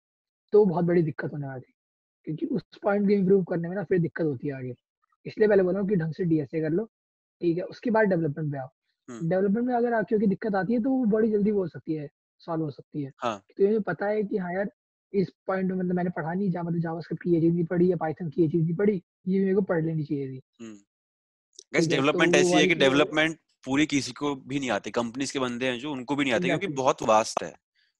तो बहुत बड़ी दिक्कत होने वाली। क्योंकि उस पॉइंट को इम्प्रूव करने में ना फिर दिक्कत होती है आगे। इसलिए पहले बोला कि ढंग से डीएसए कर लो ठीक है उसके बाद डेवलपमेंट पे आओ। डेवलपमेंट में अगर आपकी की दिक्कत आती है तो वो बड़ी जल्दी हो सकती है सॉल्व हो सकती है। हाँ. तो ये पता है कि हाँ यार इस पॉइंट में मतलब मैंने पढ़ा नहीं जहाँ मतलब जावास्क्रिप्ट की ये चीज़ नहीं पढ़ी या पाइथन की ये चीज़ नहीं पढ़ी ये मेरे को पढ़ लेनी चाहिए थी। डेवलपमेंट तो ऐसी है कि डेवलपमेंट पूरी किसी को भी नहीं आती कंपनीज़ के बंदे हैं जो उनको भी नहीं आते क्योंकि बहुत वास्ट है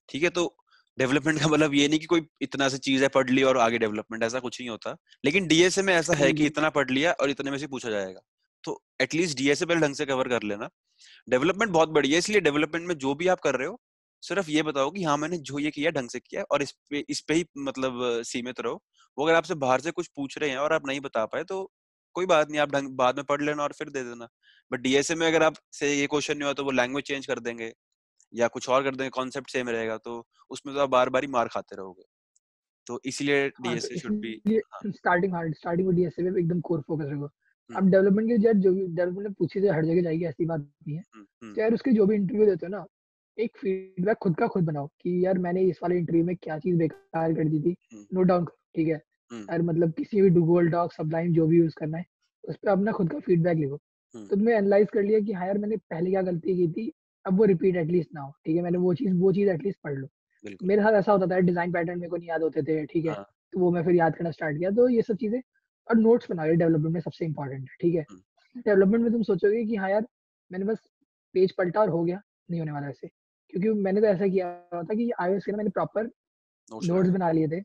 ठीक है? तो डेवलपमेंट का मतलब ये नहीं कि कोई इतना सा चीज़ है पढ़ लिया और आगे डेवलपमेंट ऐसा कुछ नहीं होता। लेकिन डीएसए में ऐसा है कि इतना पढ़ लिया और इतने में से पूछा जाएगा। तो एटलीस्ट डीएसए पहले ढंग से कवर कर लेना। डेवलपमेंट बहुत बढ़िया है इसलिए डेवलपमेंट में जो भी आप कर रहे हो सिर्फ़ ये बताओ कि हाँ मैंने जो ये किया ढंग से किया और इस पे इस पे ही मतलब सीमित रहो। वो अगर आपसे बाहर से कुछ पूछ रहे हैं और आप नहीं बता पाए तो कोई बात नहीं आप ढंग बाद में पढ़ लेना और फिर दे देना। बट डीएसए में अगर आप से ये क्वेश्चन नहीं हुआ तो वो लैंग्वेज चेंज कर देंगे या कुछ और कर देंगे कॉन्सेप्ट सेम रहेगा तो उसमें तो आप बार बार ही मार खाते रहोगे। तो इसलिए DSA should be starting hard starting में डीएसए में एकदम कोर फोकस रखो। अब डेवलपमेंट की जो भी डेवलपमेंट पूछी तो हर जगह जाएगी ऐसी बात नहीं है। तो यार उसके जो भी इंटरव्यू देते हो ना एक फीडबैक खुद का खुद बनाओ कि यार मैंने इस वाले इंटरव्यू में क्या चीज़ बेकार कर दी थी। नोट डाउन ठीक है? यार मतलब किसी भी गूगल डॉक सबलाइन जो भी यूज़ करना है उस पर अपना खुद का फीडबैक लिखो। तो तुमने एनालाइज कर लिया कि हाँ यार मैंने पहले क्या गलती की थी अब वो रिपीट एटलीस्ट ना हो ठीक है? मैंने वो चीज़ वो चीज़ एटलीस्ट पढ़ लो। मेरे साथ ऐसा होता था डिज़ाइन पैटर्न मेरे को नहीं याद होते थे ठीक है? हाँ। तो वो मैं फिर याद करना स्टार्ट किया। तो ये सब चीज़ें और नोट्स बनाओ डेवलपमेंट में सबसे इंपॉर्टेंट है ठीक है? डेवलपमेंट में तुम सोचोगे कि हाँ यार मैंने बस पेज पलटा और हो गया नहीं होने वाला ऐसे। क्योंकि मैंने तो ऐसा किया था कि आईओएस के ना मैंने प्रॉपर नोट्स बना लिए थे।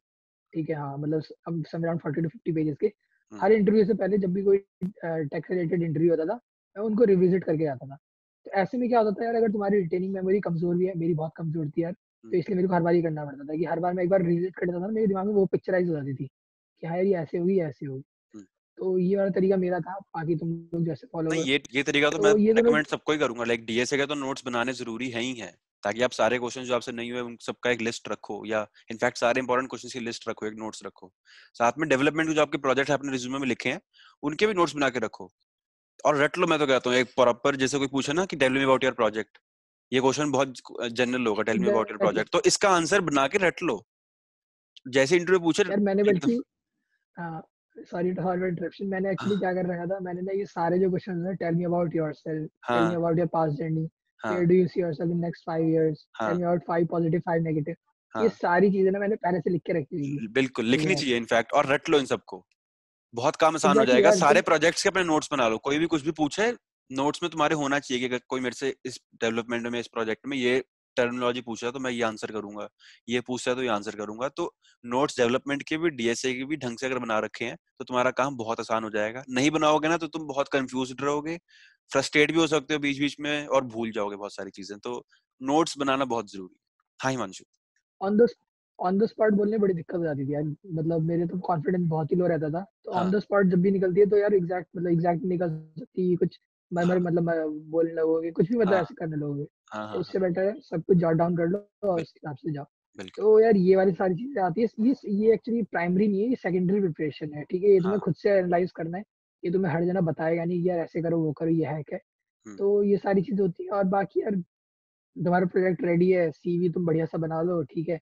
ठीक है हाँ मतलब अब some around forty to fifty pages के। हर इंटरव्यू से पहले जब भी कोई टैक्स रिलेटेड इंटरव्यू होता था मैं उनको रिविजिट करके जाता था। तो ऐसे में क्या होता था यार अगर तुम्हारी रिटेनिंग मेमोरी कमज़ोर भी है मेरी बहुत कमज़ोर थी यार तो इसलिए मेरे को हर बार ये करना पड़ता था कि हर बार मैं एक बार रिविजिट करता था मेरे दिमाग में वो पिक्चराइज हो जाती थी कि हाँ यार ये ऐसे होगी ऐसे होगी। तो ये वाला तरीका मेरा था बाकी तुम लोग जैसे फॉलो नहीं ये ये तरीका तो, तो मैं रिकमेंड सबको ही करूँगा। लाइक डीएसए का तो नोट्स बनाने ज़रूरी है ही है ताकि आप सारे क्वेश्चन जो आपसे नहीं हुए उन सबका एक लिस्ट रखो या इनफैक्ट सारे इंपॉर्टेंट क्वेश्चन की लिस्ट रखो एक नोट्स रखो। साथ में डेवलपमेंट के जो आपके प्रोजेक्ट है अपने रिज्यूमे में लिखे हैं उनके भी नोट्स बना के रखो। और रट लो मैं तो कहता हूँ एक प्रॉपर जैसे कोई पूछे ना कि tell me about your project ये क्वेश्चन बहुत जनरल होगा tell me about your project तो इसका आंसर बना के रट लो। जैसे इंटरव्यू पूछे यार मैंने बल्कि सॉरी टू हॉट इंटरप्शन मैंने एक्चुअली क्या कर रखा था मैंने ना ये सारे जो क्वेश्चन है tell me about yourself tell me about your past journey where do you see yourself in next 5 years tell me about 5 positive 5 negative ये सारी चीज़ें ना मैंने पहले से लिख के रखी थी बिल्कुल लिखनी चाहिए इनफैक्ट और रट लो इन सबको। बहुत काम आसान हो जाएगा। सारे प्रोजेक्ट्स के अपने नोट्स बना लो। कोई भी कुछ भी पूछे नोट्स में तुम्हारे होना चाहिए कि अगर कोई मेरे से इस डेवलपमेंट में इस प्रोजेक्ट में ये टर्मिनोलॉजी पूछ रहा है तो मैं ये आंसर करूँगा। ये पूछ रहा है तो ये आंसर करूँगा। तो नोट्स डेवलपमेंट के भी डीएसए के भी ढंग से अगर बना रखे हैं तो तुम्हारा काम बहुत आसान हो जाएगा। नहीं बनाओगे ना तो तुम बहुत कंफ्यूज रहोगे फ्रस्ट्रेट भी हो सकते हो बीच बीच में और भूल जाओगे बहुत सारी चीज़ें। तो नोट्स बनाना बहुत ज़रूरी है। Himanshu. On the on the spot बोलने बड़ी दिक्कत हो जाती थी यार। मतलब मेरे तो कॉन्फिडेंस बहुत ही लो रहता था। तो ऑन द स्पॉट जब भी निकलती है तो यार एग्जैक्ट मतलब एग्जैक्ट निकल सकती कुछ मैं हाँ. मतलब बोलने लगोगे कुछ भी मतलब हाँ. ऐसे करने लगोगे। हाँ, हाँ, तो उससे बेटर है सब कुछ जॉट डाउन कर लो और उस हिसाब से जाओ। तो यार ये वाली सारी चीज़ें आती है ये ये एक्चुअली प्राइमरी नहीं है ये सेकेंडरी प्रिपरेशन है ठीक है? ये तुम्हें खुद से एनालाइज करना है ये तुम्हें हर जना बताएगा नहीं यार ऐसे करो वो करो ये है क्या? तो ये सारी चीज़ होती है और बाकी यार तुम्हारा प्रोजेक्ट रेडी है सीवी तुम बढ़िया सा बना लो ठीक है?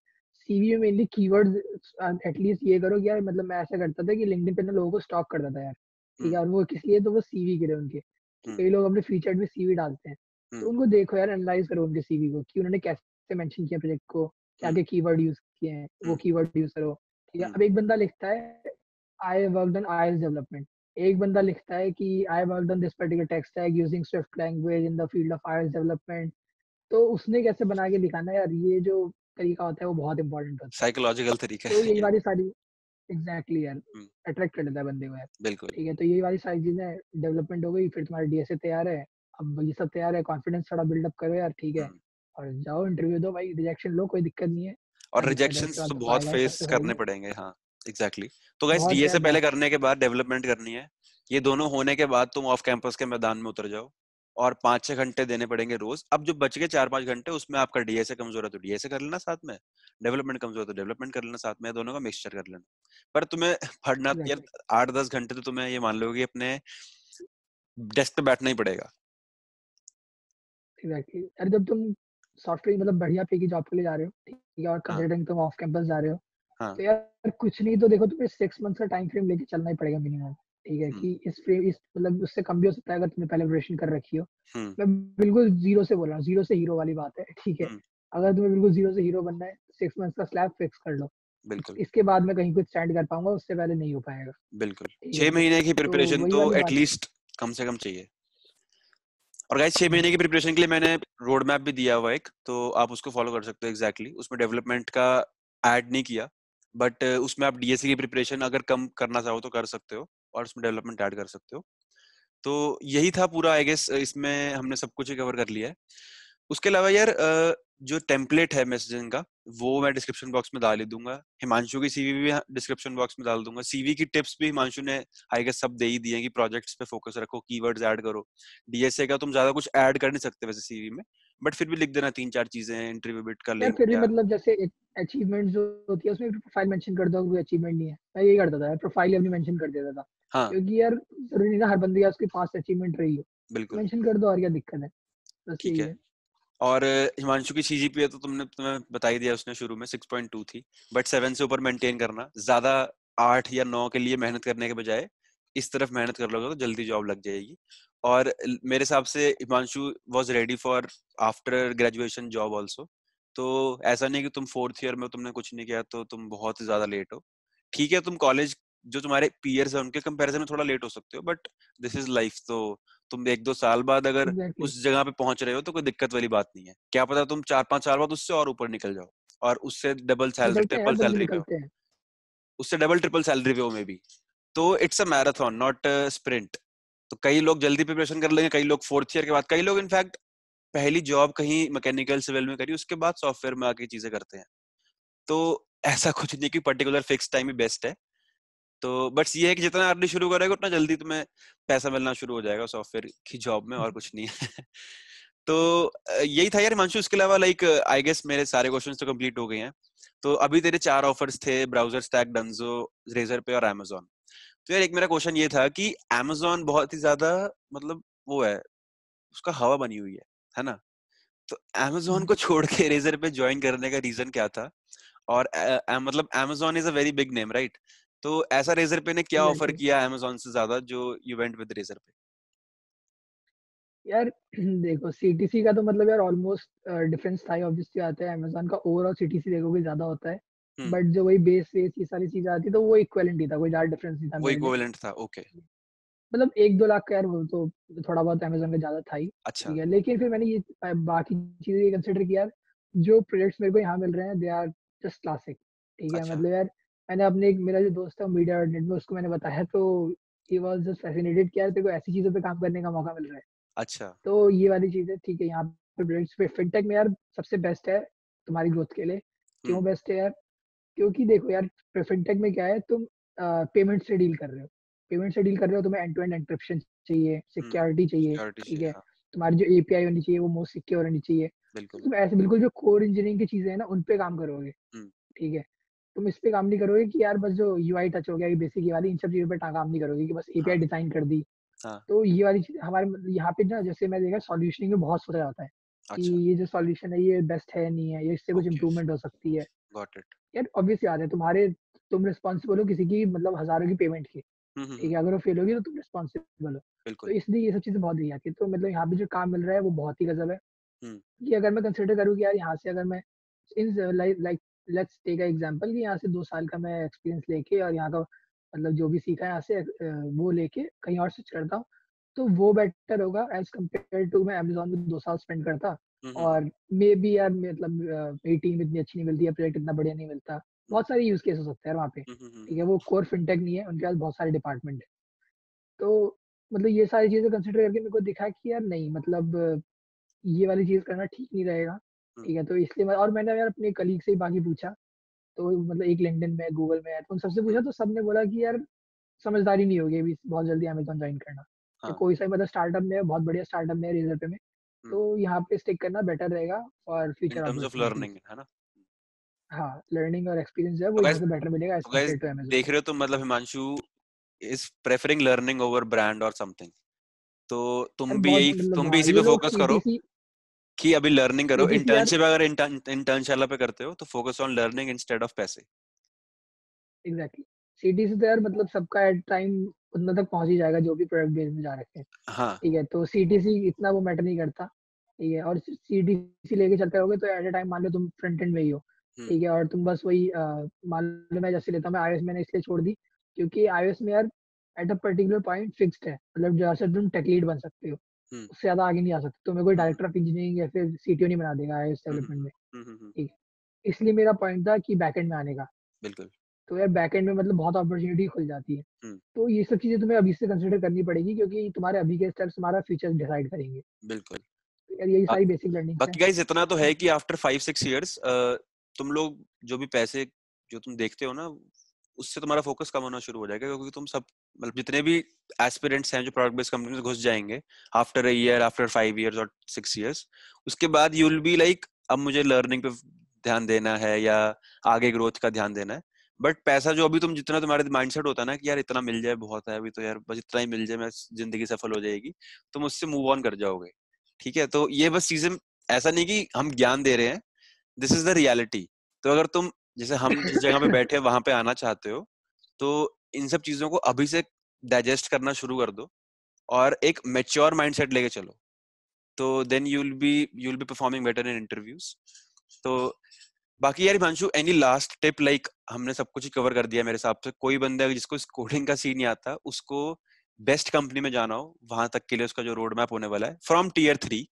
सीवी में मेनली कीवर्ड्स एटलीस्ट ये करो यार मतलब मैं ऐसा करता था कि लिंक्डइन पे ना लोगों को स्टॉक करता था यार ठीक है? और वो किस लिए? तो वो सीवी के लिए उनके कई लोग अपने फीचर में सीवी डालते हैं। तो उनको देखो यार एनालाइज करो उनके सीवी को कि उन्होंने कैसे मेंशन किया प्रोजेक्ट को क्या क्या कीवर्ड यूज़ किए हैं वो कीवर्ड यूज़ करो। ठीक है अब एक बंदा लिखता है I work on iOS development एक बंदा लिखता है कि I work on this particular tech stack using Swift language in the field of iOS development तो उसने कैसे बना के दिखाना यार ये जो तरीका होता है वो बहुत इंपॉर्टेंट होता है। साइकोलॉजिकल तरीका तो ये वाली सारी एग्जैक्टली यार अट्रैक्ट कर लेता है बंदे को यार। बिल्कुल। ठीक है तो ये वाली सारी चीज़ें डेवलपमेंट हो गई फिर तुम्हारा डीएसए तैयार है अब ये सब तैयार है कॉन्फिडेंस थोड़ा बिल्डअप करो यार ठीक है। और जाओ इंटरव्यू दो भाई रिजेक्शन लो कोई दिक्कत नहीं है। और रिजेक्शन तो बहुत फेस करने पड़ेंगे हाँ एग्जैक्टली. तो गाइस डीएसए पहले करने के बाद डेवलपमेंट करनी है। ये दोनों होने के बाद तुम ऑफ़ कैंपस के मैदान में उतर जाओ। और पाँच छह घंटे देने पड़ेंगे रोज। अब जो बच गए चार पाँच घंटे उसमें आपका डीएसए कमज़ोर है तो डीएसए कर लेना साथ में। डेवलपमेंट कमज़ोर है तो डेवलपमेंट कर लेना साथ में दोनों का मिक्सचर कर लेना। पर तुम्हें <laughs> पढ़ना यार आठ दस घंटे तो तुम्हें ये मान लो कि अपने डेस्क पे बैठना ही पड़ेगा। एग्जैक्टली अरे जब तुम सॉफ्टवेयर मतलब बढ़िया पे की जॉब के लिए जा रहे हो ठीक है और हाँ। तुम ऑफ़ कैंपस जा रहे हो हाँ. तो यार कुछ नहीं तो देखो तुम्हें सिक्स मंथ का टाइम फ्रेम लेके चलना ही पड़ेगा मिनिमम। ठीक है कि इस फ्रेम इस मतलब उससे कम भी हो सकता है अगर तुमने पहले प्रिपरेशन कर रखी हो। मैं बिल्कुल ज़ीरो से बोल रहा हूँ ज़ीरो से हीरो वाली बात है ठीक है। अगर तुम्हें बिल्कुल ज़ीरो से हीरो बनना है सिक्स मंथ का स्लैब फिक्स कर लो। बिल्कुल। इसके बाद में कहीं कुछ स्टैंड कर पाऊँगा उससे पहले नहीं हो पाएगा। बिल्कुल। छह महीने की प्रिपरेशन तो एटलीस्ट कम से कम चाहिए। और गाइस छह महीने की प्रिपरेशन के लिए मैंने रोड मैप भी दिया हुआ एक तो आप उसको फॉलो कर सकते हो एग्जैक्टली exactly. उसमें डेवलपमेंट का ऐड नहीं किया बट उसमें आप डीएससी की प्रिपरेशन अगर कम करना चाहो तो कर सकते हो। और उसमें डेवलपमेंट ऐड कर सकते हो। तो यही था पूरा आई गेस इसमें हमने सब कुछ ही कवर कर लिया है। उसके अलावा यार जो टेम्पलेट है मैसेजिंग का वो मैं डिस्क्रिप्शन बॉक्स में डाल ही दूँगा। हिमांशु की सीवी भी डिस्क्रिप्शन बॉक्स में डाल दूँगा। सीवी की टिप्स भी हिमांशु ने आई गेस सब दे ही दिए कि प्रोजेक्ट्स पे फोकस रखो कीवर्ड्स ऐड करो। डीएसए का तुम ज़्यादा कुछ ऐड कर नहीं सकते वैसे सीवी में बट फिर भी लिख देना तीन चार चीज़ें इंटरव्यू बिट का लिंक फिर भी मतलब जैसे अचीवमेंट जो होती है उसमें प्रोफ़ाइल मेंशन कर दो कोई अचीवमेंट नहीं है। मैं यही करता था प्रोफ़ाइल अपनी मेंशन कर देता था। हाँ. क्योंकि यार ज़रूरी नहीं ना हर बंदे का उसके पास अचीवमेंट रही हो। बिल्कुल। मेंशन कर दो और क्या दिक्कत है। बस ठीक है। और हिमांशु की सीजीपीए तो तुमने तुम्हें बता ही दिया उसने शुरू में 6.2 थी। बट सेवन से ऊपर मेंटेन करना ज़्यादा आठ या नौ के लिए मेहनत करने के बजाय इस तरफ़ मेहनत कर लोगे तो जल्दी जॉब लग जाएगी। और मेरे हिसाब से Himanshu was ready for after graduation job also तो ऐसा नहीं कि तुम फोर्थ ईयर में तुमने कुछ नहीं किया तो तुम बहुत ही ज़्यादा लेट हो। ठीक है तुम कॉलेज जो तुम्हारे पीयर्स है उनके कंपैरिजन में थोड़ा लेट हो सकते हो बट दिस इज़ लाइफ तो तुम एक दो साल बाद अगर exactly. उस जगह पे पहुँच रहे हो तो कोई दिक्कत वाली बात नहीं है। क्या पता तुम चार पाँच साल बाद उससे और ऊपर निकल जाओ और उससे डबल सैलरी ट्रिपल सैलरी पे हो। उससे डबल ट्रिपल सैलरी पे हो मे बी तो it's a marathon not sprint तो कई लोग जल्दी प्रिपरेशन कर लेंगे कई लोग फोर्थ ईयर के बाद कई लोग इनफैक्ट पहली जॉब कहीं मैकेनिकल सिविल में करी उसके बाद सॉफ्टवेयर में आके चीज़ें करते हैं। तो ऐसा कुछ नहीं कि पर्टिकुलर फिक्स टाइम ही बेस्ट है। तो बट ये है कि जितना अर्ली शुरू करेगा उतना जल्दी तुम्हें पैसा मिलना शुरू हो जाएगा सॉफ्टवेयर की जॉब में और कुछ नहीं है। <laughs> तो यही था यार हिमांशु इसके अलावा लाइक आई गेस मेरे सारे क्वेश्चंस तो कंप्लीट हो गए हैं। तो अभी तेरे चार ऑफर्स थे ब्राउज़र स्टैक डंजो रेजर पे और अमेजोन तो यार एक मेरा क्वेश्चन ये था कि अमेजोन बहुत ही ज़्यादा मतलब वो है उसका हवा बनी हुई है है ना? तो अमेजोन को छोड़ के रेजर पे ज्वाइन करने का रीजन क्या था? और आ, आ, मतलब Amazon is a very big name right तो ऐसा रेजर पे ने क्या ऑफ़र किया अमेजोन से ज़्यादा जो यू वेंट विद रेजर पे? यार <clears throat> देखो सीटीसी का तो मतलब यार ऑलमोस्ट डिफरेंस था ऑब्वियसली आता है अमेजोन का ओवरऑल सीटीसी देखोगे ज़्यादा होता है। बट जो वही बेस वेस ये सारी चीज़ें आती तो वो इक्विवेलेंट ही था कोई ज़्यादा डिफरेंस नहीं था वो इक्विवेलेंट था ओके मतलब एक दो लाख का यार वो तो थोड़ा बहुत अमेजोन का ज़्यादा था ही अच्छा। ठीक है। लेकिन फिर मैंने ये बाकी चीज़ें ये कंसिडर किया जो प्रोजेक्ट्स मेरे को यहाँ मिल रहे हैं दे आर जस्ट क्लासिक ठीक है। अच्छा। मतलब यार मैंने अपने एक मेरा जो दोस्त है मीडिया नेट में उसको मैंने बताया तो ही वाज जस्ट फैसिनेटेड कि यार तेरे को ऐसी चीज़ों पे काम करने का मौका मिल रहा है। अच्छा। तो ये वाली चीज़ है ठीक है यहाँ पे प्रोजेक्ट्स पे फिनटेक में यार सबसे बेस्ट है तुम्हारी ग्रोथ के लिए। क्यों बेस्ट हम्म। है यार? क्योंकि देखो यार फिनटेक में क्या है तुम पेमेंट से डील कर रहे हो। पेमेंट से डील कर रहे हो तुम्हें एंड टू एंड एंक्रिप्शन चाहिए सिक्योरिटी हम्म, चाहिए ठीक है? हाँ। तुम्हारी जो एपीआई होनी चाहिए वो मोस्ट सिक्योर होनी चाहिए। तुम ऐसे बिल्कुल जो कोर इंजीनियरिंग की चीज़ें हैं ना उन पे काम करोगे हम्म। ठीक है? तुम इस पे काम नहीं करोगे कि यार बस जो यूआई टच हो गया बेसिक ये वाली इन सब चीज़ों पे काम नहीं करोगे कि बस एपीआई हाँ। डिज़ाइन कर दी। हाँ. तो ये वाली चीज़ हमारे यहाँ पे ना जैसे मैं देखा सॉल्यूशनिंग में बहुत सोचा जाता है अच्छा. कि ये जो सॉल्यूशन है ये बेस्ट है नहीं है ये इससे कुछ इम्प्रूवमेंट हो सकती है। यार ऑब्वियस याद है तुम्हारे तुम रिस्पॉन्सिबल हो किसी की मतलब हज़ारों की पेमेंट की। हम्म, हम्म, ठीक है हम्म। अगर वो फेल होगी तो तुम रिस्पॉन्सिबल हो। तो इसलिए ये सब चीज़ें बहुत दी आती है। तो मतलब यहाँ पे जो काम मिल रहा है वो बहुत ही गजब है। कि अगर मैं कंसिडर करूँ कि यार यहाँ से अगर मैं इन लाइक लेट्स टेक एग्जांपल कि यहाँ से दो साल का मैं एक्सपीरियंस लेके और यहाँ का मतलब जो भी सीखा है यहाँ से वो लेके कहीं और स्विच करता हूँ। तो वो बेटर होगा एज कंपेयर टू मैं अमेजोन में दो साल स्पेंड करता और मे बी यार मतलब मेरी टीम इतनी अच्छी नहीं मिलती है प्रोजेक्ट इतना बढ़िया नहीं मिलता। बहुत सारे यूज़ केस हो सकते हैं वहाँ पे। ठीक है वो कोर फिनटेक नहीं है उनके पास बहुत सारे डिपार्टमेंट है। तो मतलब ये सारी चीज़ें कंसिडर करके मेरे को दिखा कि यार नहीं मतलब ये वाली चीज़ करना ठीक नहीं रहेगा। ठीक है तो इसलिए मैं और मैंने यार अपने कलीग से ही बाकी पूछा तो मतलब एक लिंक्डइन में गूगल में तो उन सबसे पूछा तो सबने बोला कि यार समझदारी नहीं होगी अभी बहुत जल्दी अमेजोन ज्वाइन करना। तो हाँ. तो कोई सा मतलब स्टार्टअप में बहुत बढ़िया स्टार्टअप में रिज़ल्ट पे में तो यहाँ पे स्टिक करना बेटर रहेगा और फ्यूचर टर्म्स ऑफ़ लर्निंग है ना? हाँ लर्निंग और एक्सपीरियंस है वो यहाँ बेटर मिलेगा तो देख रहे हो तो मतलब Himanshu is preferring learning over brand और समथिंग तो तुम भी यही मतलब तुम भी इसी पे फोकस करो। कि अभी लर्निंग करो। इंटर्नशिप अगर इंटर्नशाला पे करते हो तो focus on learning instead of पैसे एग्जैक्टली सीटीसी तो यार मतलब सबका एट टाइम उतना तक पहुँच ही जाएगा जो भी प्रोडक्ट बेस में जा रखे हैं। हाँ। ठीक है तो सीटीसी इतना वो मैटर नहीं करता। ठीक है और सीटीसी लेके चलते रहोगे तो एट ए टाइम मान लो तुम फ्रंट एंड में ही हो। हम्म। ठीक है और तुम बस वही मान लो मैं जैसे लेता हूँ मैं आईओएस मैंने इसलिए छोड़ दी क्योंकि आईओएस में यार at a particular point fixed है। मतलब जैसे तुम टेक लीड बन सकते हो। उससे ज़्यादा आगे नहीं आ सकते। तो मेरे को डायरेक्टर ऑफ़ इंजीनियरिंग या फिर सीटीओ नहीं बना देगा आईएएस डेवलपमेंट में। ठीक इसलिए मेरा पॉइंट था कि बैकएंड में आने का। बिल्कुल। तो यार बैकएंड में मतलब बहुत अपॉर्चुनिटी खुल जाती है। तो ये सब चीज़ें तुम्हें अभी से कंसिडर करनी पड़ेगी क्योंकि तुम्हारे अभी के स्टेप्स हमारा फ्यूचर डिसाइड करेंगे। बिल्कुल। तो यार यही सारी बेसिक लर्निंग बाकी गाइस इतना तो है कि आफ्टर फाइव सिक्स इयर्स तुम लोग जो भी पैसे जो तुम देखते हो ना उससे तुम्हारा फोकस कम होना शुरू हो जाएगा, क्योंकि तुम सब मतलब जितने भी एस्पिरेंट्स हैं जो प्रोडक्ट बेस्ड कंपनी में, घुस जाएँगे after a year after five years और सिक्स इयर्स उसके बाद यू विल बी लाइक अब मुझे लर्निंग पे ध्यान देना है या आगे ग्रोथ का ध्यान देना है बट पैसा जो अभी तुम, जितना तुम्हारे माइंडसेट होता है ना कि यार इतना मिल जाए, बहुत है, अभी तो यार बस इतना ही मिल जाए, मैं ज़िंदगी सफल हो जाएगी, तुम उससे मूव ऑन कर जाओगे, ठीक है? तो ये बस चीज़ें, ऐसा नहीं कि हम ज्ञान दे रहे हैं दिस इज़ द रियलिटी तो अगर तुम जैसे हम जिस जगह पे बैठे वहाँ पे आना चाहते हो तो इन सब चीज़ों को अभी से डाइजेस्ट करना शुरू कर दो और एक मेच्योर माइंडसेट लेके चलो। तो then you will be you will be performing better in interviews तो बाकी यार Himanshu any last tip like हमने सब कुछ ही कवर कर दिया मेरे हिसाब से। कोई बंदा जिसको कोडिंग का सीन नहीं आता, उसको बेस्ट कंपनी में जाना हो, वहाँ तक के लिए उसका जो रोड मैप होने वाला है फ्रॉम टीयर थ्री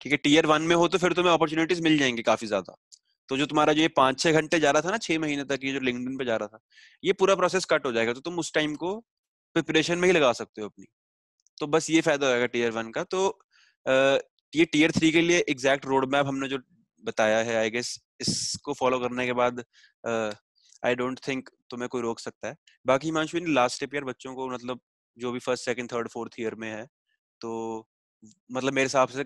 ठीक है? टीयर वन में हो तो फिर तुम्हें अपॉर्चुनिटीज़ मिल जाएँगे काफ़ी ज़्यादा। तो जो तुम्हारा जो ये पाँच छह घंटे जा रहा था ना, छह महीने तक ये जो लिंक्डइन पे जा रहा था, ये पूरा प्रोसेस कट हो जाएगा तो तुम उस टाइम को प्रिपरेशन में ही लगा सकते हो अपनी। तो बस ये फ़ायदा होगा टीयर वन का। तो ये टीयर थ्री के लिए एग्जैक्ट रोड मैप हमने जो बताया है आई गेस इसको फॉलो करने के बाद आई डोंट थिंक तुम्हें कोई रोक सकता है। बाकी हिमांशु लास्ट स्टेप यार बच्चों को मतलब जो भी first second third fourth year में है तो मतलब मेरे हिसाब से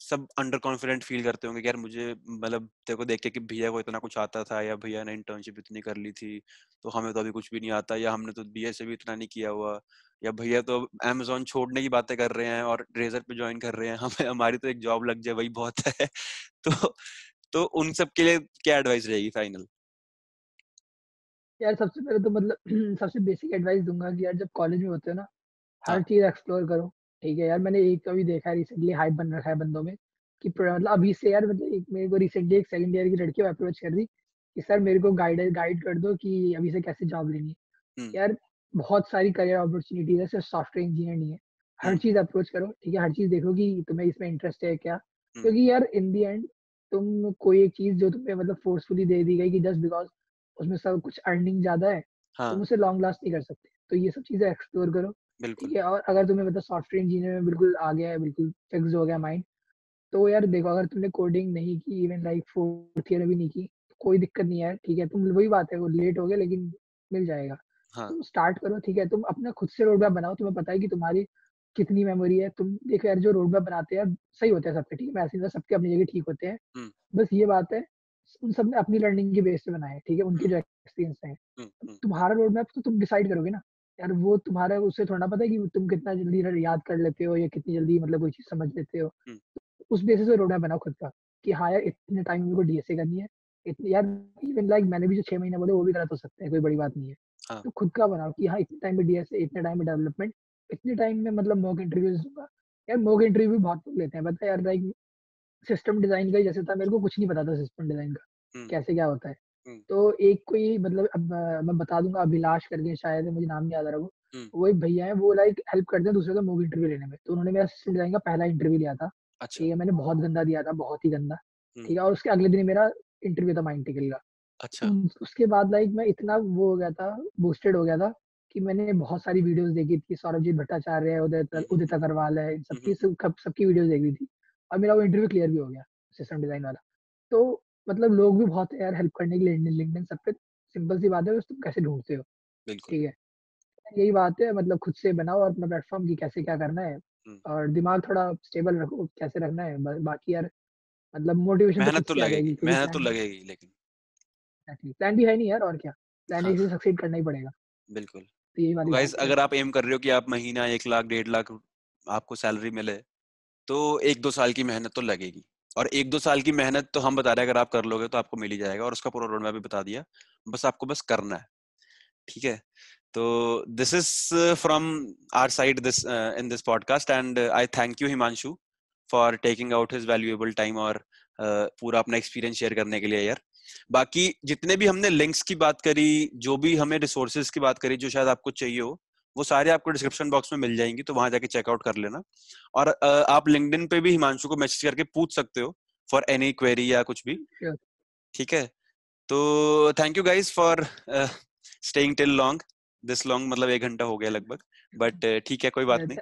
सब अंडर कॉन्फिडेंट फील करते होंगे यार मुझे मतलब तेरे को देख के कि भैया को इतना कुछ आता था या भैया ने इंटर्नशिप इतनी कर ली थी तो हमें तो अभी कुछ भी नहीं आता या हमने तो बी से भी इतना नहीं किया हुआ या भैया तो अमेजोन छोड़ने की बातें कर रहे हैं और ड्रेजर पे ज्वाइन कर रहे हैं हमें हमारी तो एक जॉब लग जाए वही बहुत है <laughs> तो तो उन सब के लिए क्या एडवाइस रहेगी फाइनल यार सबसे पहले तो मतलब <clears throat> सबसे बेसिक एडवाइस दूँगा कि यार जब कॉलेज में होते हो ना हर हाँ। चीज़ एक्सप्लोर करो ठीक है यार मैंने एक अभी देखा है रिसेंटली हाइप बन रखा है बंदों में कि मतलब अभी से यार मतलब एक मेरे को रिसेंटली एक सेकंड ईयर की लड़की अप्रोच कर रही कि सर मेरे को गाइड गाइड कर दो कि अभी से कैसे जॉब लेनी है। यार बहुत सारी करियर अपॉर्चुनिटीज़ है सिर्फ़ सॉफ्टवेयर इंजीनियर नहीं है। हर चीज़ अप्रोच करो ठीक है? हर चीज़ देखो कि तुम्हें इसमें इंटरेस्ट है क्या? क्योंकि यार इन दी एंड तुम कोई एक चीज़ जो तुम्हें मतलब फोर्सफुली दे दी गई कि जस्ट बिकॉज़ उसमें सब कुछ अर्निंग ज़्यादा है हाँ. तुम उसे लॉन्ग लास्ट नहीं कर सकते। तो ये सब चीज़ें एक्सप्लोर करो। ठीक है और अगर तुम्हें मतलब सॉफ्टवेयर इंजीनियर में बिल्कुल आ गया है बिल्कुल फिक्स हो गया माइंड तो यार देखो अगर तुमने कोडिंग नहीं की इवन लाइक फोर्थ ईयर भी नहीं की तो कोई दिक्कत नहीं है ठीक है तुम वही बात है वो लेट हो गया लेकिन मिल जाएगा। हाँ. तुम स्टार्ट करो ठीक है तुम अपना खुद से रोड मैप बनाओ तुम्हें पता है कि तुम्हारी कितनी मेमोरी है तुम देखो यार जो रोड मैप बनाते हैं सही होते हैं सबके ठीक है ऐसे सबके अपनी जगह ठीक होते हैं बस ये बात है उन सबने अपनी लर्निंग के बेस पे बनाया है ठीक है उनके जो एक्सपीरियंस है। तुम्हारा रोड मैप तो तुम डिसाइड करोगे ना। यार वो तुम्हारा उससे थोड़ा पता है कि तुम कितना जल्दी याद कर लेते हो या कितनी जल्दी मतलब कोई चीज़ समझ लेते हो। उस बेसिस पे रोड बनाओ खुद का कि हाँ यार इतने टाइम में को डीएसए करनी है इतने यार इवन लाइक मैंने भी जो छह महीने बोले वो भी गलत हो सकते हैं कोई बड़ी बात नहीं है। हाँ. तो खुद का बनाओ कि हाँ इतने टाइम में डीएसए इतने टाइम में डेवलपमेंट इतने टाइम में मतलब मॉक इंटरव्यूज़ दूँगा। यार मॉक इंटरव्यू भी बहुत लोग लेते हैं पता है यार लाइक सिस्टम डिज़ाइन का जैसे था मेरे को कुछ नहीं पता था सिस्टम डिज़ाइन का कैसे क्या होता है। तो एक कोई मतलब अब मैं बता दूँगा अभिलाष करके शायद मुझे नाम नहीं याद आ रहा वो। वो एक भैया है वो लाइक हेल्प करते हैं दूसरे का मूवी इंटरव्यू लेने में। तो उन्होंने मेरा सिस्टम डिज़ाइन का पहला इंटरव्यू लिया था अच्छा। मैंने बहुत गंदा दिया था बहुत ही गंदा ठीक है और उसके अगले दिन मेरा इंटरव्यू था माइंड टिकल का। अच्छा। उसके बाद लाइक मैं इतना वो हो गया था बूस्टेड हो गया था कि मैंने बहुत सारी वीडियोस देखी थी सौरभजीत भट्टाचार्य है उदय उदित अग्रवाल है सबकी सबकी वीडियोस देखी थी और मेरा वो इंटरव्यू क्लियर भी हो गया सिस्टम डिज़ाइन वाला। तो मतलब लोग भी बहुत यार हेल्प करने के लिए लिंक्डइन सब पे। सिंपल सी बात है तुम कैसे ढूंढते हो? ठीक है। यही बात है मतलब खुद से बनाओ और अपना प्लेटफॉर्म की कैसे क्या करना है और दिमाग थोड़ा स्टेबल रखो कैसे रखना है। बाकी यार मतलब मोटिवेशन मेहनत तो लगेगी मेहनत तो लगेगी लेकिन। प्लान भी है नहीं यार और क्या? प्लान हाँ. से सक्सीड करना ही पड़ेगा। बिल्कुल। तो यही वाली गाइस अगर आप एम कर रहे हो कि आप महीना एक लाख डेढ़ लाख आपको सैलरी मिले तो एक दो साल की मेहनत तो लगेगी। और एक दो साल की मेहनत तो हम बता रहे हैं अगर आप कर लोगे तो आपको मिल ही जाएगा। और उसका पूरा रोड मैप भी बता दिया। बस आपको बस करना है। ठीक है? तो this is from our side this in this podcast and I thank you Himanshu for taking out his valuable time और uh, पूरा अपना एक्सपीरियंस शेयर करने के लिए यार। बाकी जितने भी हमने लिंक्स की बात करी जो भी हमें रिसोर्सेज की बात करी जो शायद आपको चाहिए हो वो सारे आपको डिस्क्रिप्शन बॉक्स में मिल जाएँगी तो वहाँ जाके चेकआउट कर लेना। और आप लिंकड पे भी हिमांशु को मैसेज करके पूछ सकते हो फॉर एनी क्वेरी या कुछ भी। ठीक है? तो thank you guys for staying till long this long मतलब एक घंटा हो गया लगभग बट ठीक है कोई बात नहीं।